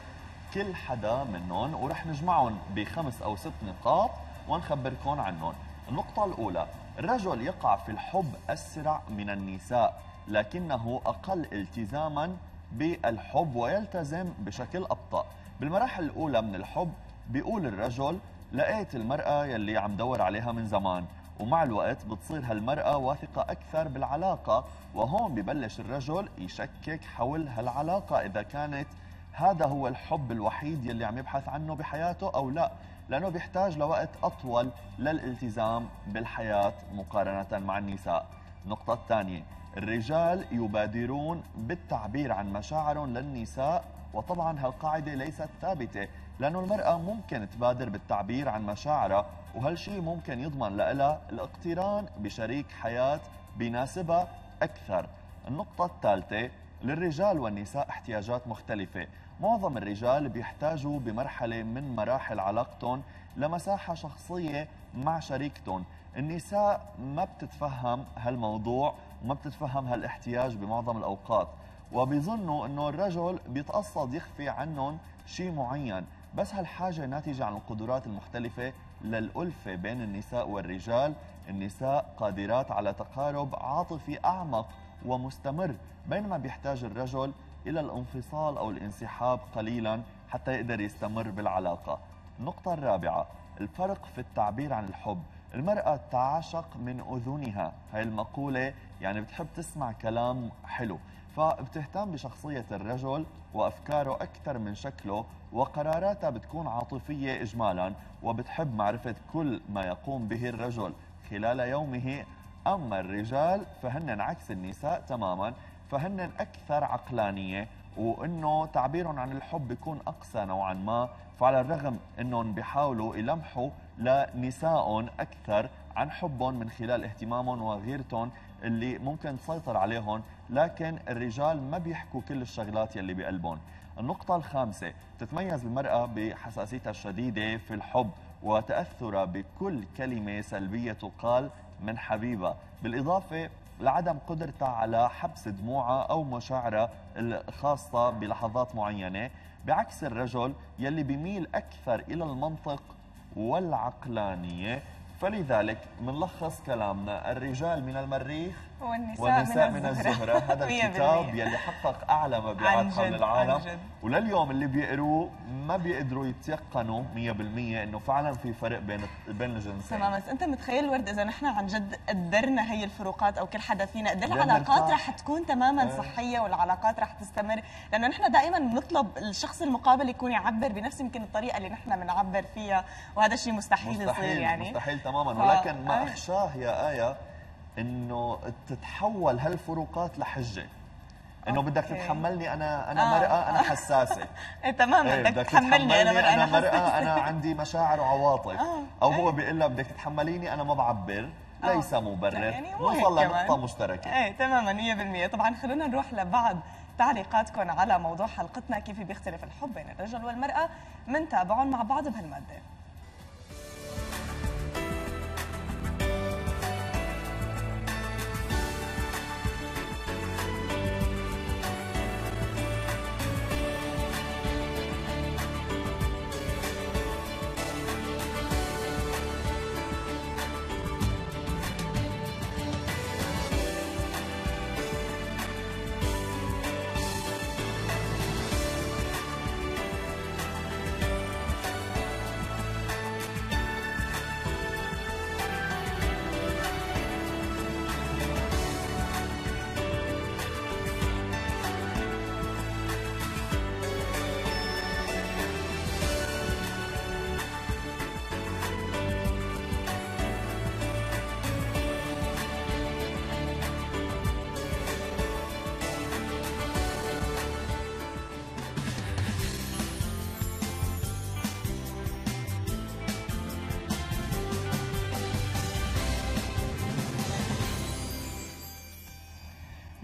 Speaker 1: كل حدا منهم ورح نجمعهم بخمس أو ست نقاط ونخبركم عنهم. النقطة الأولى الرجل يقع في الحب أسرع من النساء لكنه أقل التزاما بالحب ويلتزم بشكل أبطأ. بالمراحل الأولى من الحب بيقول الرجل لقيت المرأة يلي عم دور عليها من زمان ومع الوقت بتصير هالمرأة واثقة أكثر بالعلاقة وهون ببلش الرجل يشكك حول هالعلاقة إذا كانت هذا هو الحب الوحيد يلي عم يبحث عنه بحياته أو لا لأنه بيحتاج لوقت أطول للالتزام بالحياة مقارنة مع النساء. النقطة الثانية الرجال يبادرون بالتعبير عن مشاعرهم للنساء وطبعا هالقاعدة ليست ثابتة. لأنه المرأة ممكن تبادر بالتعبير عن مشاعرها وهالشيء ممكن يضمن لها الاقتران بشريك حياة بيناسبها أكثر. النقطة الثالثة للرجال والنساء احتياجات مختلفة. معظم الرجال بيحتاجوا بمرحلة من مراحل علاقتهم لمساحة شخصية مع شريكتهم. النساء ما بتتفهم هالموضوع وما بتتفهم هالاحتياج بمعظم الأوقات وبيظنوا إنه الرجل بيتقصد يخفي عنهم شيء معين. بس هالحاجة ناتجة عن القدرات المختلفة للألفة بين النساء والرجال. النساء قادرات على تقارب عاطفي أعمق ومستمر بينما بيحتاج الرجل إلى الانفصال أو الانسحاب قليلا حتى يقدر يستمر بالعلاقة. النقطة الرابعة الفرق في التعبير عن الحب. المرأة تعشق من أذنها. هاي المقولة يعني بتحب تسمع كلام حلو فبتهتم بشخصية الرجل وأفكاره أكثر من شكله وقراراتها بتكون عاطفية إجمالا وبتحب معرفة كل ما يقوم به الرجل خلال يومه. أما الرجال فهن عكس النساء تماما فهن أكثر عقلانية وإنه تعبيرهم عن الحب بيكون أقسى نوعا ما. فعلى الرغم إنهم بيحاولوا يلمحوا لنسائهم أكثر عن حبهم من خلال اهتمامهم وغيرتهم اللي ممكن تسيطر عليهم لكن الرجال ما بيحكوا كل الشغلات يلي بقلبهم. النقطة الخامسة تتميز المرأة بحساسيتها الشديدة في الحب وتأثرها بكل كلمة سلبية تقال من حبيبها. بالإضافة لعدم قدرتها على حبس دموعها أو مشاعرها الخاصة بلحظات معينة بعكس الرجل يلي بيميل أكثر إلى المنطق والعقلانية. فلذلك منلخص كلامنا الرجال من المريخ
Speaker 2: والنساء,
Speaker 1: والنساء
Speaker 2: من
Speaker 1: من
Speaker 2: الزهرة,
Speaker 1: الزهرة. هذا <laughs> الكتاب يلي حقق أعلى مبيعات حول العالم. ولليوم اللي بيقروه ما بيقدروا يتيقنوا 100% إنه فعلا في فرق بين بين الجنسين.
Speaker 2: تمام بس أنت متخيل ورد إذا نحن عن جد قدرنا هي الفروقات أو كل حدا فينا قد العلاقات رح تكون تماما آه. صحية والعلاقات رح تستمر؟ لأنه نحن دائما بنطلب الشخص المقابل يكون يعبر بنفس يمكن الطريقة اللي نحن بنعبر فيها وهذا الشيء مستحيل,
Speaker 1: مستحيل
Speaker 2: يصير يعني.
Speaker 1: مستحيل تماما. ولكن ما اخشاه يا آية إنه تتحول هالفروقات لحجة. إنه بدك تتحملني أنا أنا
Speaker 2: آه.
Speaker 1: مرأة أنا حساسة. <laughs>
Speaker 2: إيه تماما.
Speaker 1: إيه
Speaker 2: بدك تتحملني أنا مرأة
Speaker 1: أنا مرأة أنا عندي مشاعر وعواطف. <laughs>
Speaker 2: آه.
Speaker 1: أو هو بيقول لها بدك تتحمليني أنا ما بعبر
Speaker 2: آه.
Speaker 1: ليس مبرر.
Speaker 2: يعني
Speaker 1: نوصل لنقطة مشتركة.
Speaker 2: إيه تماما 100% طبعا خلونا نروح لبعض تعليقاتكم على موضوع حلقتنا كيف بيختلف الحب بين الرجل والمرأة. منتابعهم مع بعض بهالمادة.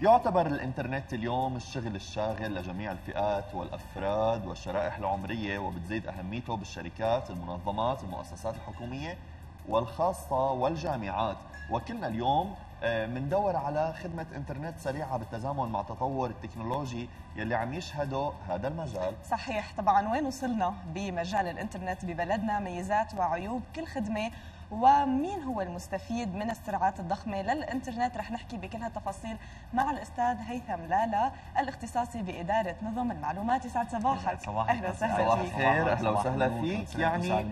Speaker 1: يعتبر الإنترنت اليوم الشغل الشاغل لجميع الفئات والأفراد والشرائح العمرية وبتزيد أهميته بالشركات، المنظمات، المؤسسات الحكومية والخاصة والجامعات، وكلنا اليوم بندور على خدمة إنترنت سريعة بالتزامن مع تطور التكنولوجي يلي عم يشهده هذا المجال.
Speaker 2: صحيح طبعا. وين وصلنا؟ بمجال الإنترنت ببلدنا ميزات وعيوب. كل خدمة ومين هو المستفيد من السرعات الضخمة للإنترنت؟ رح نحكي بكل هالتفاصيل مع الأستاذ هيثم لالا الاختصاصي بإدارة نظم المعلومات. يسعد صباحك.
Speaker 1: صباح أهلا وسهلا صباح الخير. أهلا وسهلا فيك. يعني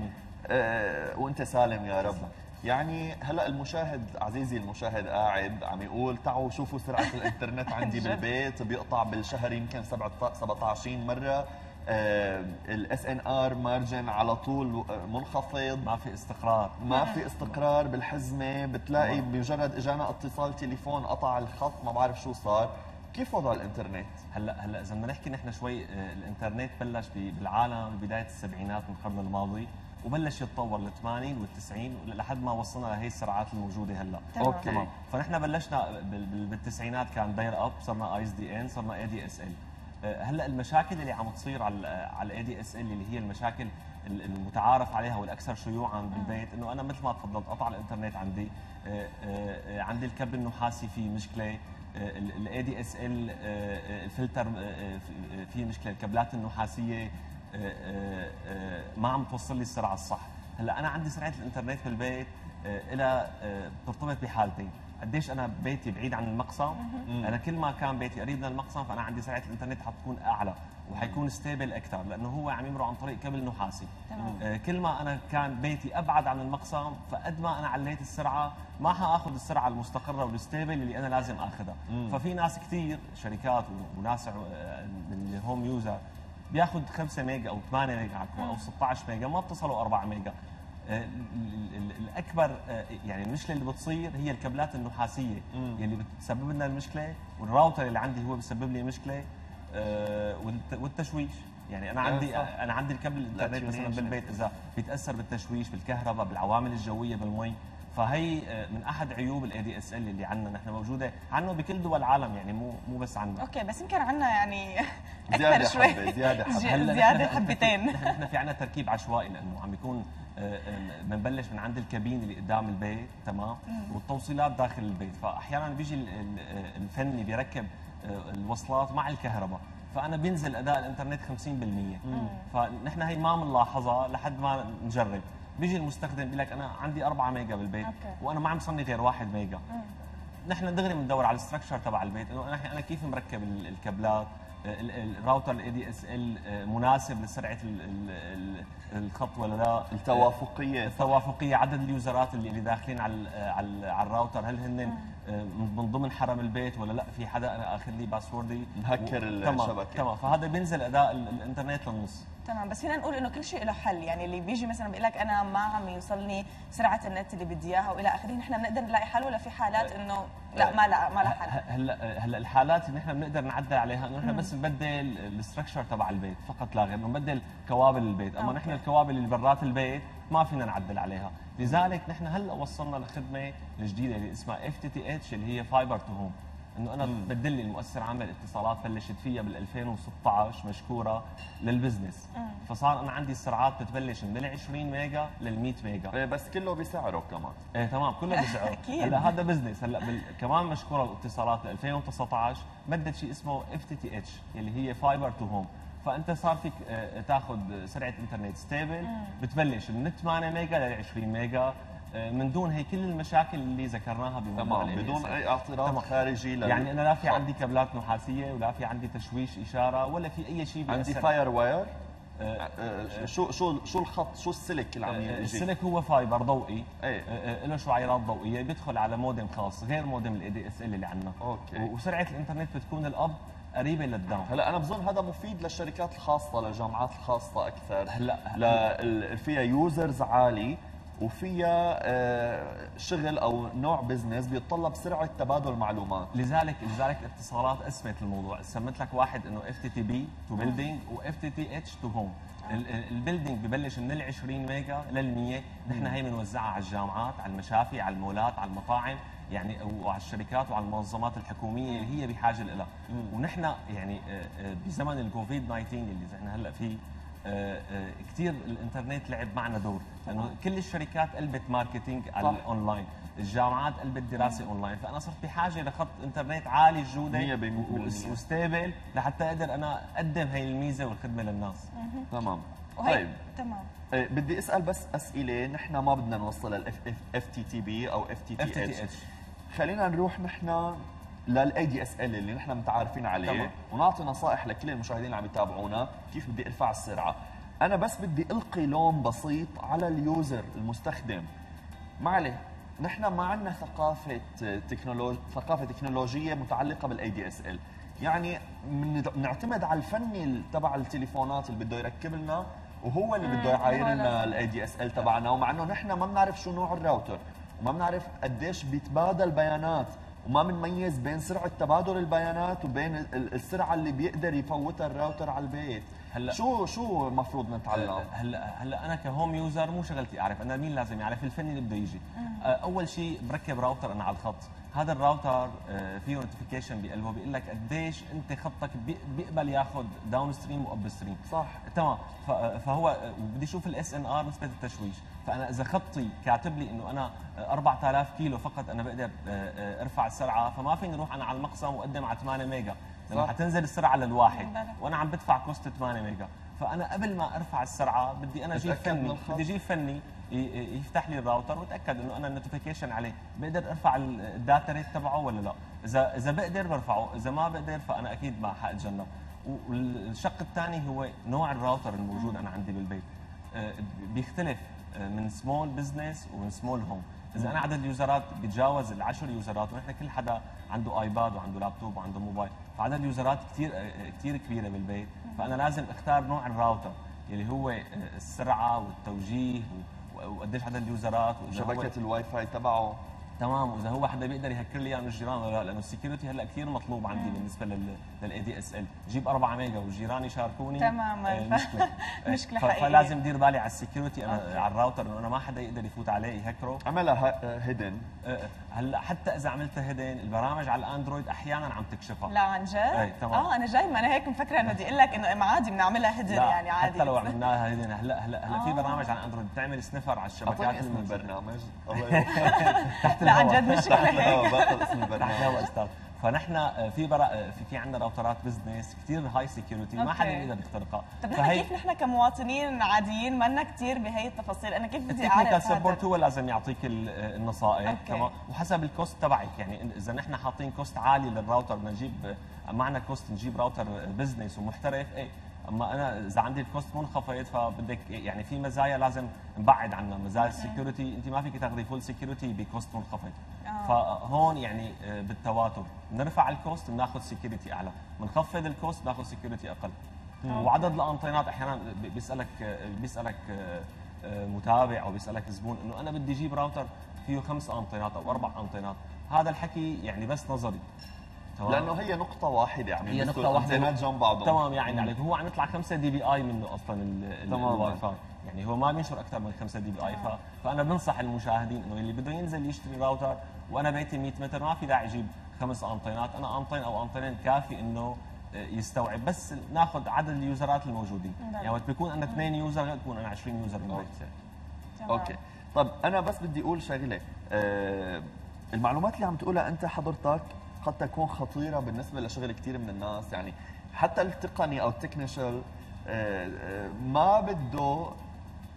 Speaker 1: آه وأنت سالم يا رب. يعني هلأ المشاهد عزيزي المشاهد قاعد عم يقول تعوا شوفوا سرعة الإنترنت <laughs> عندي بالبيت. بيقطع بالشهر يمكن 17 مرة. ال SNR margin على طول منخفض
Speaker 13: ما في استقرار.
Speaker 1: ما في استقرار بالحزمة بتلاقي بمجرد اجانا اتصال تليفون قطع الخط ما بعرف شو صار. كيف وضع الإنترنت؟
Speaker 13: هلأ هلأ إذا بدنا نحكي نحن شوي آه، الإنترنت بلش بالعالم ببدايه السبعينات من القرن الماضي وبلش يتطور لل 80 وال 90 لحد ما وصلنا لهي السرعات الموجودة هلأ.
Speaker 1: okay. تمام.
Speaker 13: فنحن بلشنا بالتسعينات كان dial up صرنا ISDN صرنا ADSL هلأ المشاكل اللي عم تصير على على ال ADSL اللي هي المشاكل المتعارف عليها والأكثر شيوعا بالبيت إنه أنا مثل ما تفضلت قطع الإنترنت عندي آه، آه، عندي الكبل النحاسي فيه مشكلة ال ADSL الفلتر فيه مشكلة الكابلات النحاسيه ما عم توصل لي السرعة الصح. هلأ أنا عندي سرعة الإنترنت في البيت اللي بترتبط بحالتين. قديش أنا بيتي بعيد عن المقسم أنا كل ما كان بيتي قريب من المقسم فأنا عندي سرعة الإنترنت حتكون أعلى وحيكون stable أكثر لأنه هو عم يمر عن طريق كابل نحاسي. تمام. كل ما أنا كان بيتي أبعد عن المقسم فقد ما أنا عليت السرعة ما حآخذ السرعة المستقرة وال stable اللي أنا لازم آخذها. ففي ناس كثير شركات وناس ال home user بياخذ 5 ميجا أو 8 ميجا أو 16 ميجا ما بتصلوا 4 ميجا. آه، الأكبر آه، يعني المشكلة اللي بتصير هي الكابلات النحاسية. مم. اللي بتسبب لنا المشكلة والراوتر اللي عندي هو بسبب لي مشكلة آه، والتشويش. يعني أنا عندي أنا عندي الكابل الإنترنت مثلا بالبيت إذا بيتأثر بالتشويش بالكهرباء بالعوامل الجوية بالمي. فهي من أحد عيوب ال ADSL اللي عندنا. نحن موجودة عنه بكل دول العالم يعني مو مو بس عندنا.
Speaker 2: أوكي بس يمكن عندنا يعني
Speaker 1: أكثر شوي.
Speaker 2: زيادة حبة. زيادة حبتين.
Speaker 13: نحن في عندنا تركيب عشوائي لأنه عم بيكون بنبلش من عند الكابين اللي قدام البيت تمام؟ والتوصيلات داخل البيت. فأحيانا بيجي الفني بيركب آه، الوصلات مع الكهرباء. فأنا بينزل أداء الإنترنت 50% فنحن هي ما بنلاحظها لحد ما نجرب. بيجي المستخدم بيقول لك أنا عندي 4 ميجا بالبيت أوكي. وأنا ما عم يوصلني غير 1 ميجا. نحن دغري بندور على ال structure تبع البيت. إنه أنا كيف مركب الكابلات؟ الراوتر ال ADSL مناسب لسرعة الخط ولا لا؟
Speaker 1: التوافقية.
Speaker 13: التوافقية عدد ال user ات اللي اللي داخلين على على الراوتر. هل هن آه، من ضمن حرم البيت ولا لا؟ في حدا آخذ لي password ي
Speaker 1: مهكر الشبكة.
Speaker 13: تمام. فهذا بينزل أداء الإنترنت للنص.
Speaker 2: تمام بس فينا نقول إنه كل شيء له حل. يعني اللي بيجي مثلا بيقول لك أنا ما عم يوصلني سرعة النت اللي بدي إياها وإلى آخره نحن بنقدر نلاقي حل ولا في حالات إنه لا ما لا ما لها حل؟
Speaker 13: هلا هلا الحالات اللي نحن بنقدر نعدل عليها إنه نحن بس نبدل ال structure تبع البيت فقط لا غير نبدل كوابل البيت. أما نحن الكوابل اللي برات البيت ما فينا نعدل عليها. لذلك نحن هلا وصلنا لخدمة الجديده اللي اسمها FTTH اللي هي fiber to home إنه أنا بدل لي المؤسسه العامه للاتصالات بلشت فيها بال 2016 مشكورة لل business. فصار أنا عندي السرعات بتبلش من ال 20 ميجا لل 100 ميجا.
Speaker 1: إيه بس كله بسعره كمان.
Speaker 13: إيه تمام كله <laughs> بسعره هلا هذا business هلا بال... كمان مشكورة الاتصالات ل 2019 مدت شيء اسمه FTTH اللي هي fiber to home فأنت صار فيك آه، تاخذ سرعة إنترنت stable بتبلش من 8 ميجا ل 20 ميجا. من دون هي كل المشاكل اللي ذكرناها
Speaker 1: بموضوع تمام بدون أي اعتراض خارجي
Speaker 13: لل... يعني أنا لا في عندي كابلات نحاسيه ولا في عندي تشويش إشارة ولا في أي شيء
Speaker 1: عندي fiber wire آه آه شو شو شو الخط؟ شو السلك اللي عم يجي؟
Speaker 13: السلك هو fiber ضوئي. إيه. له شعيرات ضوئية بيدخل على مودم خاص غير مودم ال ADSL اللي عندنا.
Speaker 1: أوكي.
Speaker 13: وسرعة الإنترنت بتكون الأب قريبة للداون
Speaker 1: هلا أنا بظن هذا مفيد للشركات الخاصة للجامعات الخاصة أكثر. هلا هلا. فيها users عالي. وفيها آه، شغل أو نوع business بيتطلب سرعة تبادل معلومات.
Speaker 13: لذلك لذلك الاتصالات قسمت الموضوع. قسمت لك واحد إنه اف تي تي بي تو بيلدينج واف تي تي اتش تو هوم ال building ببلش من ال 20 ميجا لل 100 نحن هي بنوزعها على الجامعات على المشافي على المولات على المطاعم يعني وعلى الشركات وعلى المنظمات الحكومية اللي هي بحاجة لها ونحن يعني آه، آه، بزمن الكوفيد 19 اللي إحنا هلأ فيه كثير الإنترنت لعب معنا دور. لأنه كل الشركات قلبت marketing على. الأونلاين. الجامعات قلبت دراسة أونلاين. فأنا صرت بحاجة لخط إنترنت عالي الجوده
Speaker 1: 100%
Speaker 13: و stable لحتى أقدر أنا أقدم هي الميزة والخدمة للناس.
Speaker 1: تمام. طيب.
Speaker 2: تمام.
Speaker 1: آه، بدي أسأل بس أسئلة. نحن ما بدنا نوصل للاف اف تي تي بي أو اف تي تي اتش. خلينا نروح نحن لل ADSL اللي نحن متعارفين عليه
Speaker 13: تمام.
Speaker 1: ونعطي نصائح لكل المشاهدين اللي عم يتابعونا كيف بدي أرفع السرعة. أنا بس بدي ألقي لوم بسيط على ال user المستخدم. ما عليه. نحن ما عندنا ثقافة تكنولوج... ثقافة تكنولوجية متعلقة بال ADSL يعني من- بنعتمد على الفني تبع التليفونات اللي بده يركب لنا وهو اللي بده يعاير لنا ال ADSL تبعنا. ومع إنه نحن ما بنعرف شو نوع الراوتر وما بنعرف قديش بيتبادل بيانات وما بنميز بين سرعة تبادل البيانات وبين ال- ال- السرعة اللي بيقدر يفوتها الراوتر على البيت.
Speaker 13: هلا
Speaker 1: شو شو المفروض نتعلم؟
Speaker 13: هلا هلا أنا ك home user مو شغلتي أعرف أنا مين لازم يعرف؟ الفني اللي بده يجي. آه، أول شيء بركب راوتر أنا على الخط. هذا الراوتر آه، فيه notification بقلبه بيقول لك قديش أنت خطك بي- بيقبل ياخذ downstream و upstream
Speaker 1: صح.
Speaker 13: تمام. فهو آه، بدي أشوف ال SNR نسبة التشويش. فأنا إذا خطي كاتب لي إنه أنا آه، 4000 كيلو فقط أنا بقدر آه، آه، أرفع السرعة فما فيني أروح أنا على المقسم وأقدم على 8 ميجا.
Speaker 1: لأنه.
Speaker 13: حتنزل السرعة للواحد. وأنا عم بدفع cost 8 ميجا. فأنا قبل ما أرفع السرعة بدي
Speaker 1: أنا أجيب
Speaker 13: فني. بدي أجيب فني يفتح لي الراوتر وأتأكد إنه أنا ال notification عليه. بقدر أرفع ال- ال data rate تبعه ولا لا؟ إذا إذا بقدر برفعه إذا ما بقدر فأنا أكيد ما حأتجنب. والشق الثاني هو نوع الراوتر الموجود أنا عندي بالبيت. آه، بيختلف. من small business ومن small home إذا أنا عدد ال user ات بيتجاوز العشر user ات ونحن كل حدا عنده iPad وعنده لابتوب وعنده موبايل فعدد ال user ات كثير كثير كبيرة بالبيت. فأنا لازم أختار نوع الراوتر اللي هو آه، السرعة والتوجيه وقديش عدد ال user ات وإذا هو-
Speaker 1: شبكة الواي فاي تبعه.
Speaker 13: تمام. وإذا هو حدا بيقدر يهكر لي إياه من الجيران ولا لا لأنه ال security هلأ كثير مطلوب عندي بالنسبة لل لل ADSL جيب 4 ميجا والجيران يشاركوني
Speaker 2: تماما.
Speaker 13: آه، مشكلة. <laughs>
Speaker 2: مشكلة
Speaker 13: ف-
Speaker 2: حقيقية.
Speaker 13: فلازم دير بالي على ال security أنا على الراوتر انه أنا ما حدا يقدر يفوت عليه يهكره
Speaker 1: عملها hidden
Speaker 13: هلأ حتى إذا عملتها hidden البرامج على الأندرويد أحيانا عم تكشفها.
Speaker 2: لا عن جد؟
Speaker 13: إي تمام.
Speaker 2: آه أنا جاي ما أنا هيك مفكرة إنه بدي أقول لك انه عادي بنعملها
Speaker 13: لا
Speaker 2: يعني عادي.
Speaker 13: حتى لو عملناها هيدن هلأ هلأ هلأ في
Speaker 2: آه.
Speaker 13: برامج على اندرويد بتعمل سنفر على الشبكات
Speaker 1: اسم. البرنامج. <laughs>
Speaker 13: تحت
Speaker 2: لا عن. جد مشكلة هيك.
Speaker 1: آه،
Speaker 13: تحت
Speaker 1: البرنامج.
Speaker 13: الهواء أستاذ. فنحن آه، في برا آه، في في عندنا راوترات business كثير هاي security ما حدا. بيقدر يخترقها
Speaker 2: طب نحن كيف نحن كمواطنين عاديين مالنا كثير بهي التفاصيل أنا كيف بدي
Speaker 13: ال
Speaker 2: technical
Speaker 13: أعرف support
Speaker 2: هذا
Speaker 13: هو لازم يعطيك آه، النصائح. تمام وحسب ال cost تبعك يعني إذا نحن حاطين cost عالي للراوتر بدنا نجيب معنا cost نجيب راوتر business ومحترف إيه أما أنا إذا عندي ال cost منخفض فبدك يعني في مزايا لازم نبعد عنها مزايا ال security أنت ما فيك تاخذي full security ب cost منخفض.
Speaker 2: آه.
Speaker 13: فهون يعني آه، بالتواتر. نرفع ال cost بناخذ security أعلى. بنخفض ال cost بناخذ security أقل.
Speaker 2: آه.
Speaker 13: وعدد الانطينات أحيانا بي- بيسألك بيسألك متابع أو بيسألك زبون إنه أنا بدي أجيب راوتر فيه خمس انطينات أو أربع انطينات هذا الحكي يعني بس نظري. تمام
Speaker 1: لأنه هي نقطة واحدة عم
Speaker 13: هي
Speaker 1: يلبسوا
Speaker 13: نقطة واحدة.
Speaker 1: الأنتينات جنب بعضهم.
Speaker 13: تمام يعني عليك هو عم يطلع 5 dBi منه
Speaker 1: أصلا.
Speaker 13: الواي فاي. يعني هو ما بينشر أكثر من 5 dBi. فأنا بنصح المشاهدين إنه اللي بده ينزل يشتري راوتر وأنا بيتي 100 متر ما في داعي يجيب خمس انطينات أنا انطين أو انطينين كافي إنه آه، يستوعب. بس ناخذ عدد ال user ات الموجودين.
Speaker 2: نعم.
Speaker 13: يعني وقت بيكون عندنا اثنين user غير بيكون أنا 20 user بالبيت
Speaker 2: تمام.
Speaker 1: okay. طب أنا بس بدي أقول شغلة آه المعلومات اللي عم تقولها أنت حضرتك قد تكون خطيرة بالنسبة لشغل كثير من الناس. يعني حتى التقني أو ال technician آه آه ما بده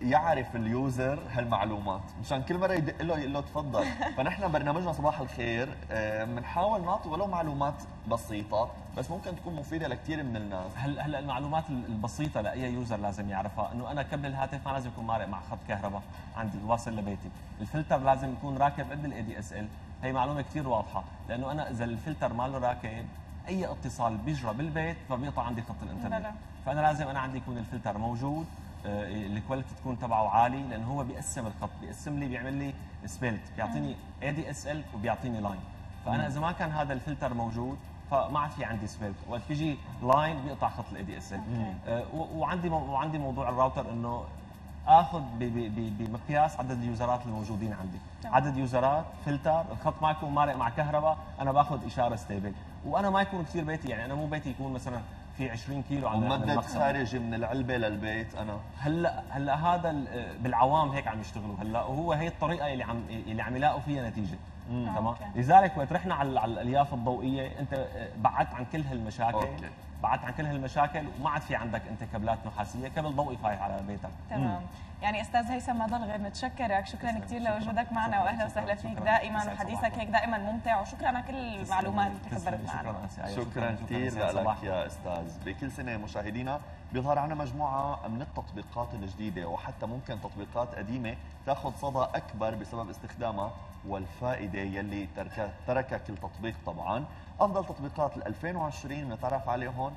Speaker 1: يعرف ال user هالمعلومات. مشان كل مرة يدق له يقول له تفضل. <laughs> فنحن برنامجنا صباح الخير بنحاول نعطي ولو معلومات بسيطة بس ممكن تكون مفيدة لكثير من الناس.
Speaker 13: هلا هلا المعلومات البسيطة لأي user لازم يعرفها؟ إنه أنا كبل الهاتف ما لازم يكون مارق مع خط كهرباء عندي واصل لبيتي. الفلتر لازم يكون راكب قد ال ADSL هي معلومة كثير واضحة لأنه أنا إذا الفلتر ماله راكب أي اتصال بيجرى بالبيت فبيقطع عندي خط
Speaker 2: الإنترنت.
Speaker 13: فأنا لازم أنا عندي يكون الفلتر موجود آه، ال quality تكون تبعه عالي لأنه هو بيقسم الخط بيقسم لي بيعمل لي split بيعطيني ADSL وبيعطيني line فأنا إذا ما كان هذا الفلتر موجود فما عاد في عندي split وقت بيجي line بيقطع خط ال ADSL وعندي مو- وعندي موضوع الراوتر إنه آخذ بمقياس عدد ال user ات الموجودين عندي.
Speaker 2: تمام.
Speaker 13: عدد user ات فلتر الخط ما يكون مارق مع كهرباء أنا باخذ إشارة stable وأنا ما يكون كثير بيتي يعني أنا مو بيتي يكون مثلا في 20 كيلو
Speaker 14: ومدد
Speaker 13: المقصد.
Speaker 14: خارجي من العلبة للبيت أنا.
Speaker 13: هلأ هلأ هذا ال- بالعوام هيك عم يشتغلوا. هلأ وهو هي الطريقة اللي عم اللي عم يلاقوا فيها نتيجة. تمام. لذلك وقت رحنا على على الألياف الضوئية أنت بعدت عن كل هالمشاكل.
Speaker 14: okay.
Speaker 13: بعدت عن كل هالمشاكل وما عاد في عندك انت كابلات نحاسية كابل ضوئي فايت على بيتك.
Speaker 2: تمام. يعني أستاذ هيثم ما ضل غير نتشكرك شكرا كثير لوجودك معنا واهلا وسهلا فيك دائما وحديثك هيك دائما ممتع. وشكرا على كل المعلومات اللي خبرت معنا
Speaker 14: شكرا. كثير لك يا أستاذ. بكل سنة مشاهدينا. بيظهر عنا مجموعة من التطبيقات الجديدة وحتى ممكن تطبيقات قديمة تاخذ صدى أكبر بسبب استخدامها والفائدة يلي تركها كل تطبيق طبعا. أفضل تطبيقات ال 2020 نتعرف عليه هون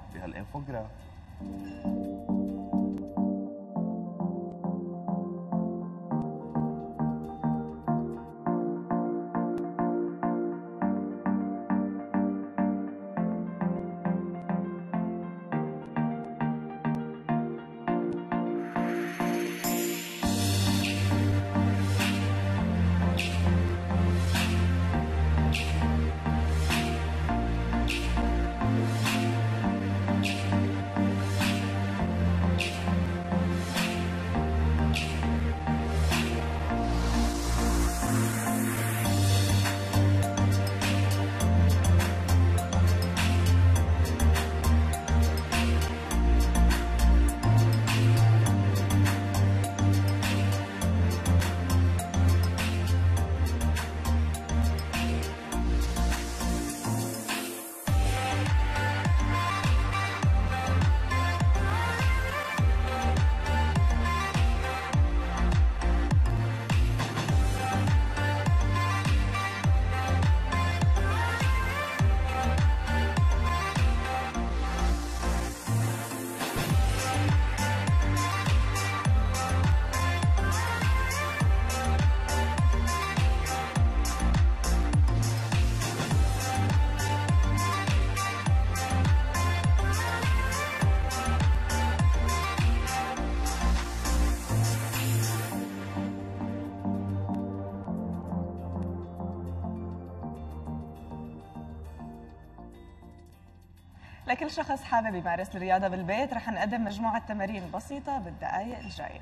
Speaker 14: لكل شخص حابب يمارس الرياضة بالبيت رح نقدم مجموعة تمارين بسيطة بالدقائق الجاية.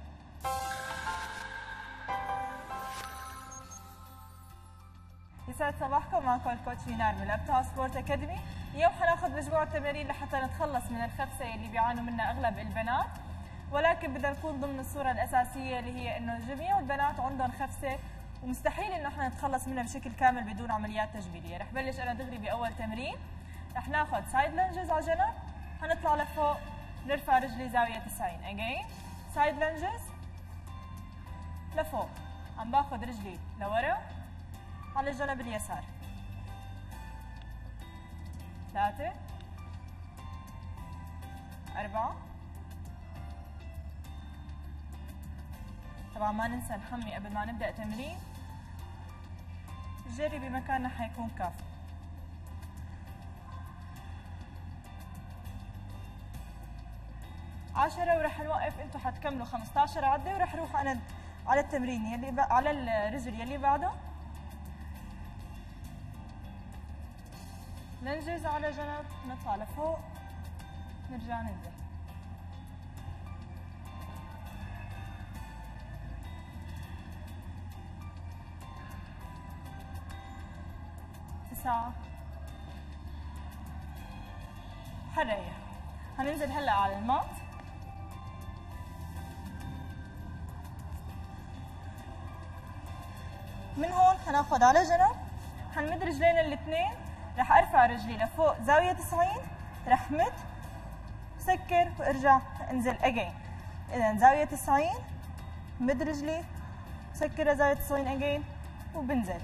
Speaker 14: يسعد صباحكم معكم ال coach مينار من ابتع sport academy اليوم حناخذ مجموعة تمارين لحتى نتخلص من الخفسه اللي بيعانوا منها أغلب البنات. ولكن بدنا نكون ضمن الصورة الأساسية اللي هي إنه جميع البنات عندهم خفسه ومستحيل إنه إحنا نتخلص منها بشكل كامل بدون عمليات تجميلية. رح بلش أنا دغري بأول تمرين. رح ناخذ side lunges على جنب. حنطلع لفوق نرفع رجلي زاوية 90 again side lunges لفوق. عم باخذ رجلي لورا على الجنب اليسار. ثلاثة. أربعة. طبعا ما ننسى نحمي قبل ما نبدأ تمرين. الجري بمكاننا حيكون كافي. عشرة ورح نوقف أنتوا حتكملوا 15 عدة ورح روح أنا على التمرين يلي. على الرجل يلي بعده. ننجز على جنب نطلع لفوق نرجع ننزل. تسعة. حنريح هننزل هلا على المات من هون حناخد على جنب. حنمد رجلينا الاثنين رح أرفع رجلي لفوق زاوية 90 رح مد. سكر وأرجع أنزل اجين اذا زاوية 90 مد رجلي. سكر زاوية 90 اجين وبنزل.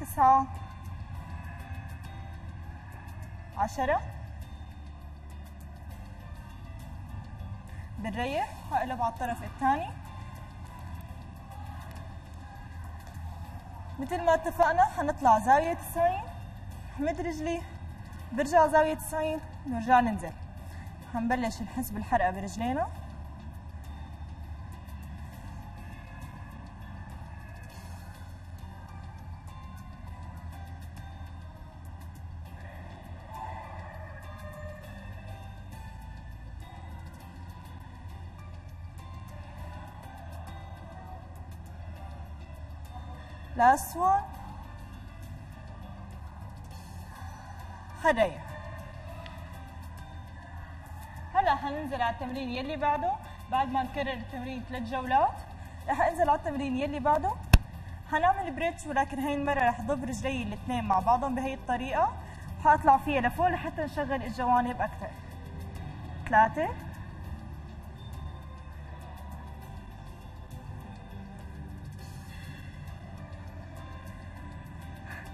Speaker 14: تسعة. عشرة. بنريح هقلب على الطرف الثاني.
Speaker 2: مثل ما اتفقنا حنطلع زاوية 90 حمد رجلي برجع زاوية 90 ونرجع ننزل. حنبلش نحس بالحرقة برجلينا. Last one. خريح هلا حننزل على التمرين يلي بعده. بعد ما نكرر التمرين ثلاث جولات رح انزل على التمرين يلي بعده. حنعمل بريتش ولكن هاي المرة رح ضب رجلي الاثنين مع بعضهم بهي الطريقة. وحأطلع فيها لفوق لحتى نشغل الجوانب أكثر ثلاثة.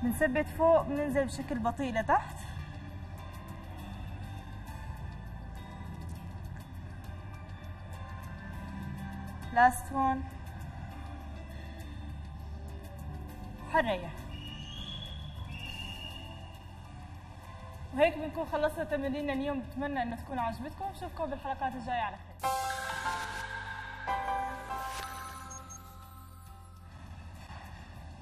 Speaker 2: بنثبت فوق بننزل بشكل بطيء لتحت. Last one. حرية. وهيك بنكون خلصنا تمريننا اليوم. بتمنى إنه تكون عجبتكم. بشوفكم بالحلقات الجاية على خير.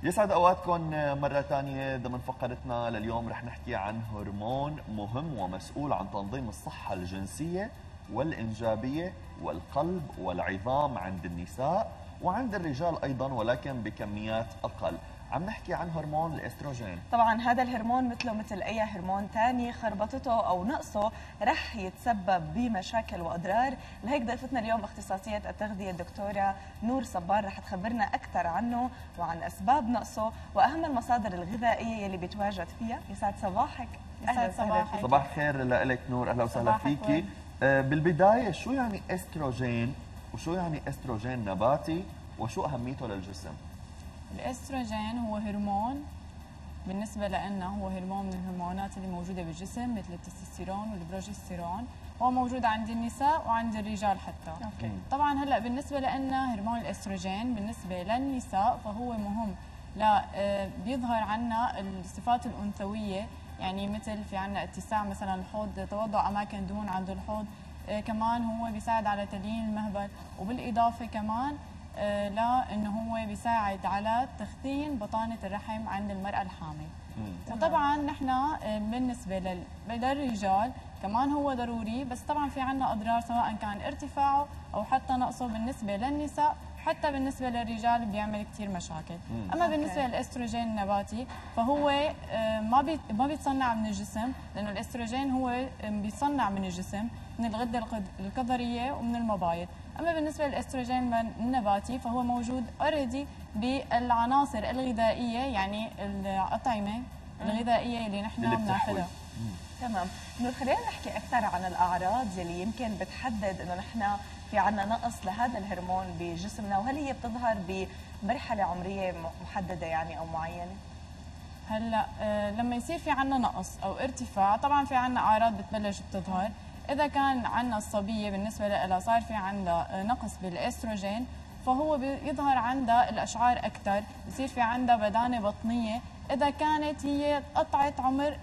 Speaker 1: يسعد أوقاتكم مرة ثانية. ضمن فقرتنا لليوم رح نحكي عن هرمون مهم ومسؤول عن تنظيم الصحة الجنسية والإنجابية والقلب والعظام عند النساء وعند الرجال أيضا ولكن بكميات أقل. عم نحكي عن هرمون الإستروجين.
Speaker 2: طبعا هذا الهرمون مثله مثل أي هرمون ثاني خربطته أو نقصه رح يتسبب بمشاكل وأضرار. لهيك ضيفتنا اليوم اختصاصية التغذية الدكتورة نور صبار رح تخبرنا أكثر عنه وعن أسباب نقصه وأهم المصادر الغذائية يلي بيتواجد فيها. يسعد صباحك.
Speaker 1: يسعد صباحك. صباح الخير لك نور. أهلا وسهلا فيكي. آه، بالبداية شو يعني إستروجين وشو يعني إستروجين نباتي وشو أهميته للجسم؟
Speaker 15: الاستروجين هو هرمون بالنسبة لنا هو هرمون من الهرمونات اللي موجودة بالجسم مثل التستوستيرون والبروجستيرون هو موجود عند النساء وعند الرجال حتى. okay. طبعا هلأ بالنسبة لنا هرمون الاستروجين بالنسبة للنساء فهو مهم. لا آه، بيظهر عنا الصفات الأنثوية يعني مثل في عنا اتساع مثلا الحوض توضع أماكن دهون عند الحوض آه، كمان هو بيساعد على تليين المهبل وبالإضافة كمان لأنه هو بيساعد على تخزين بطانة الرحم عند المرأة الحامل. وطبعا نحن آه، بالنسبة للرجال كمان هو ضروري بس طبعا في عنا أضرار سواء كان ارتفاعه أو حتى نقصه بالنسبة للنساء حتى بالنسبة للرجال بيعمل كثير مشاكل. أما بالنسبة للأستروجين النباتي فهو آه، ما ما بيتصنع من الجسم لأنه الأستروجين هو بيتصنع من الجسم من الغدة الكظرية ومن المبايض. أما بالنسبة للأستروجين النباتي فهو موجود اوريدي بالعناصر الغذائية يعني الأطعمة الغذائية اللي نحن بناخذها
Speaker 2: تمام. نور خلينا نحكي أكثر عن الأعراض اللي يمكن بتحدد إنه نحن في عنا نقص لهذا الهرمون بجسمنا وهل هي بتظهر بمرحلة عمرية محددة يعني أو معينة؟
Speaker 15: هلأ آه، لما يصير في عنا نقص أو ارتفاع طبعا في عنا أعراض بتبلش بتظهر. إذا كان عندنا الصبية بالنسبة لها صار في عندها نقص بالإستروجين فهو بيظهر عندها الأشعار أكثر بصير في عندها بدانة بطنية. إذا كانت هي قطعت عمر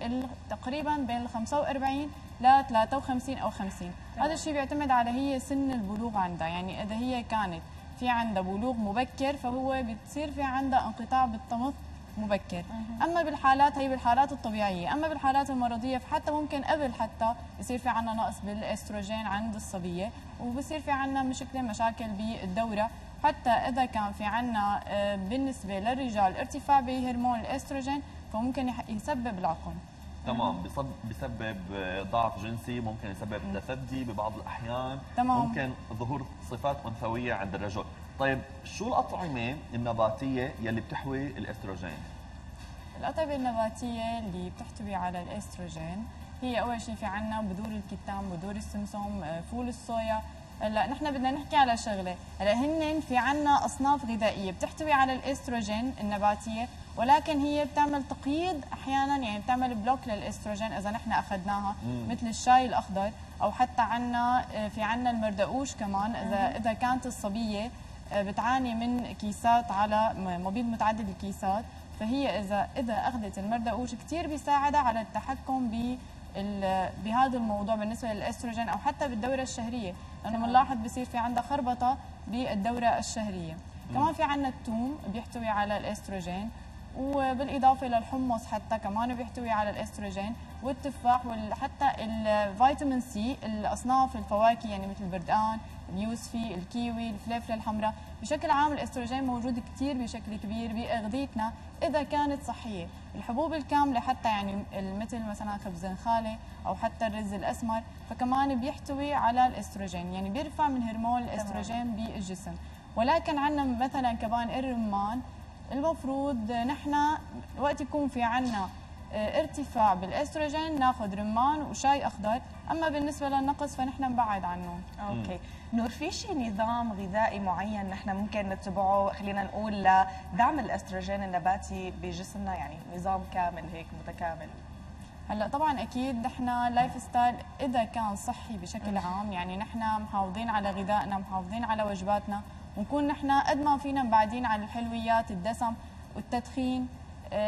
Speaker 15: تقريبا بين ال 45 ل 53 أو 50 هذا الشيء بيعتمد على هي سن البلوغ عندها. يعني إذا هي كانت في عندها بلوغ مبكر فهو بتصير في عندها انقطاع بالطمث مبكر. أما بالحالات هي بالحالات الطبيعية. أما بالحالات المرضية فحتى ممكن قبل حتى يصير في عندنا نقص بالإستروجين عند الصبية وبصير في عندنا مشكلة مشاكل بالدورة. حتى إذا كان في عندنا آه، بالنسبة للرجال ارتفاع بهرمون الإستروجين فممكن يسبب العقم
Speaker 1: تمام. بسبب ضعف جنسي ممكن يسبب تثدي ببعض الأحيان. تمام. ممكن ظهور صفات أنثوية عند الرجل. طيب شو الأطعمة النباتية يلي بتحوي الأستروجين؟
Speaker 15: الأطعمة النباتية اللي بتحتوي على الأستروجين هي أول شيء في عنا بذور الكتان، بذور السمسم، آه، فول الصويا، هلأ نحن بدنا نحكي على شغلة، هلأ هن في عنا أصناف غذائية بتحتوي على الأستروجين النباتية ولكن هي بتعمل تقييد أحيانا يعني بتعمل block للأستروجين إذا نحن أخذناها مثل الشاي الأخضر أو حتى عنا آه، في عنا المردقوش كمان اذا إذا كانت الصبية بتعاني من كيسات على مبيض متعدد الكيسات. فهي اذا إذا أخذت المردقوش كثير بيساعدها على التحكم ب بهذا الموضوع بالنسبة للأستروجين أو حتى بالدورة الشهرية. لأنه بنلاحظ بصير في عندها خربطة بالدورة الشهرية. كمان في عندنا الثوم بيحتوي على الأستروجين وبالإضافة للحمص حتى كمان بيحتوي على الأستروجين والتفاح وحتى الفيتامين سي الأصناف الفواكه يعني مثل البردقان اليوسفي الكيوي الفلفله الحمراء. بشكل عام الأستروجين موجود كثير بشكل كبير بأغذيتنا إذا كانت صحية. الحبوب الكاملة حتى يعني مثل مثلا خبز الخالي أو حتى الرز الأسمر فكمان بيحتوي على الأستروجين. يعني بيرفع من هرمون الأستروجين بالجسم. ولكن عندنا مثلا كمان الرمان. المفروض نحن وقت يكون في عنا آه، ارتفاع بالأستروجين ناخذ رمان وشاي أخضر. أما بالنسبة للنقص فنحن نبعد عنه.
Speaker 2: okay. نور في شيء نظام غذائي معين نحن ممكن نتبعه؟ خلينا نقول لدعم الأستروجين النباتي بجسمنا يعني نظام كامل هيك متكامل.
Speaker 15: هلأ طبعا أكيد نحن lifestyle إذا كان صحي بشكل عام يعني نحن محافظين على غذائنا محافظين على وجباتنا ونكون نحن قد ما فينا مبعدين عن الحلويات الدسم والتدخين. آه،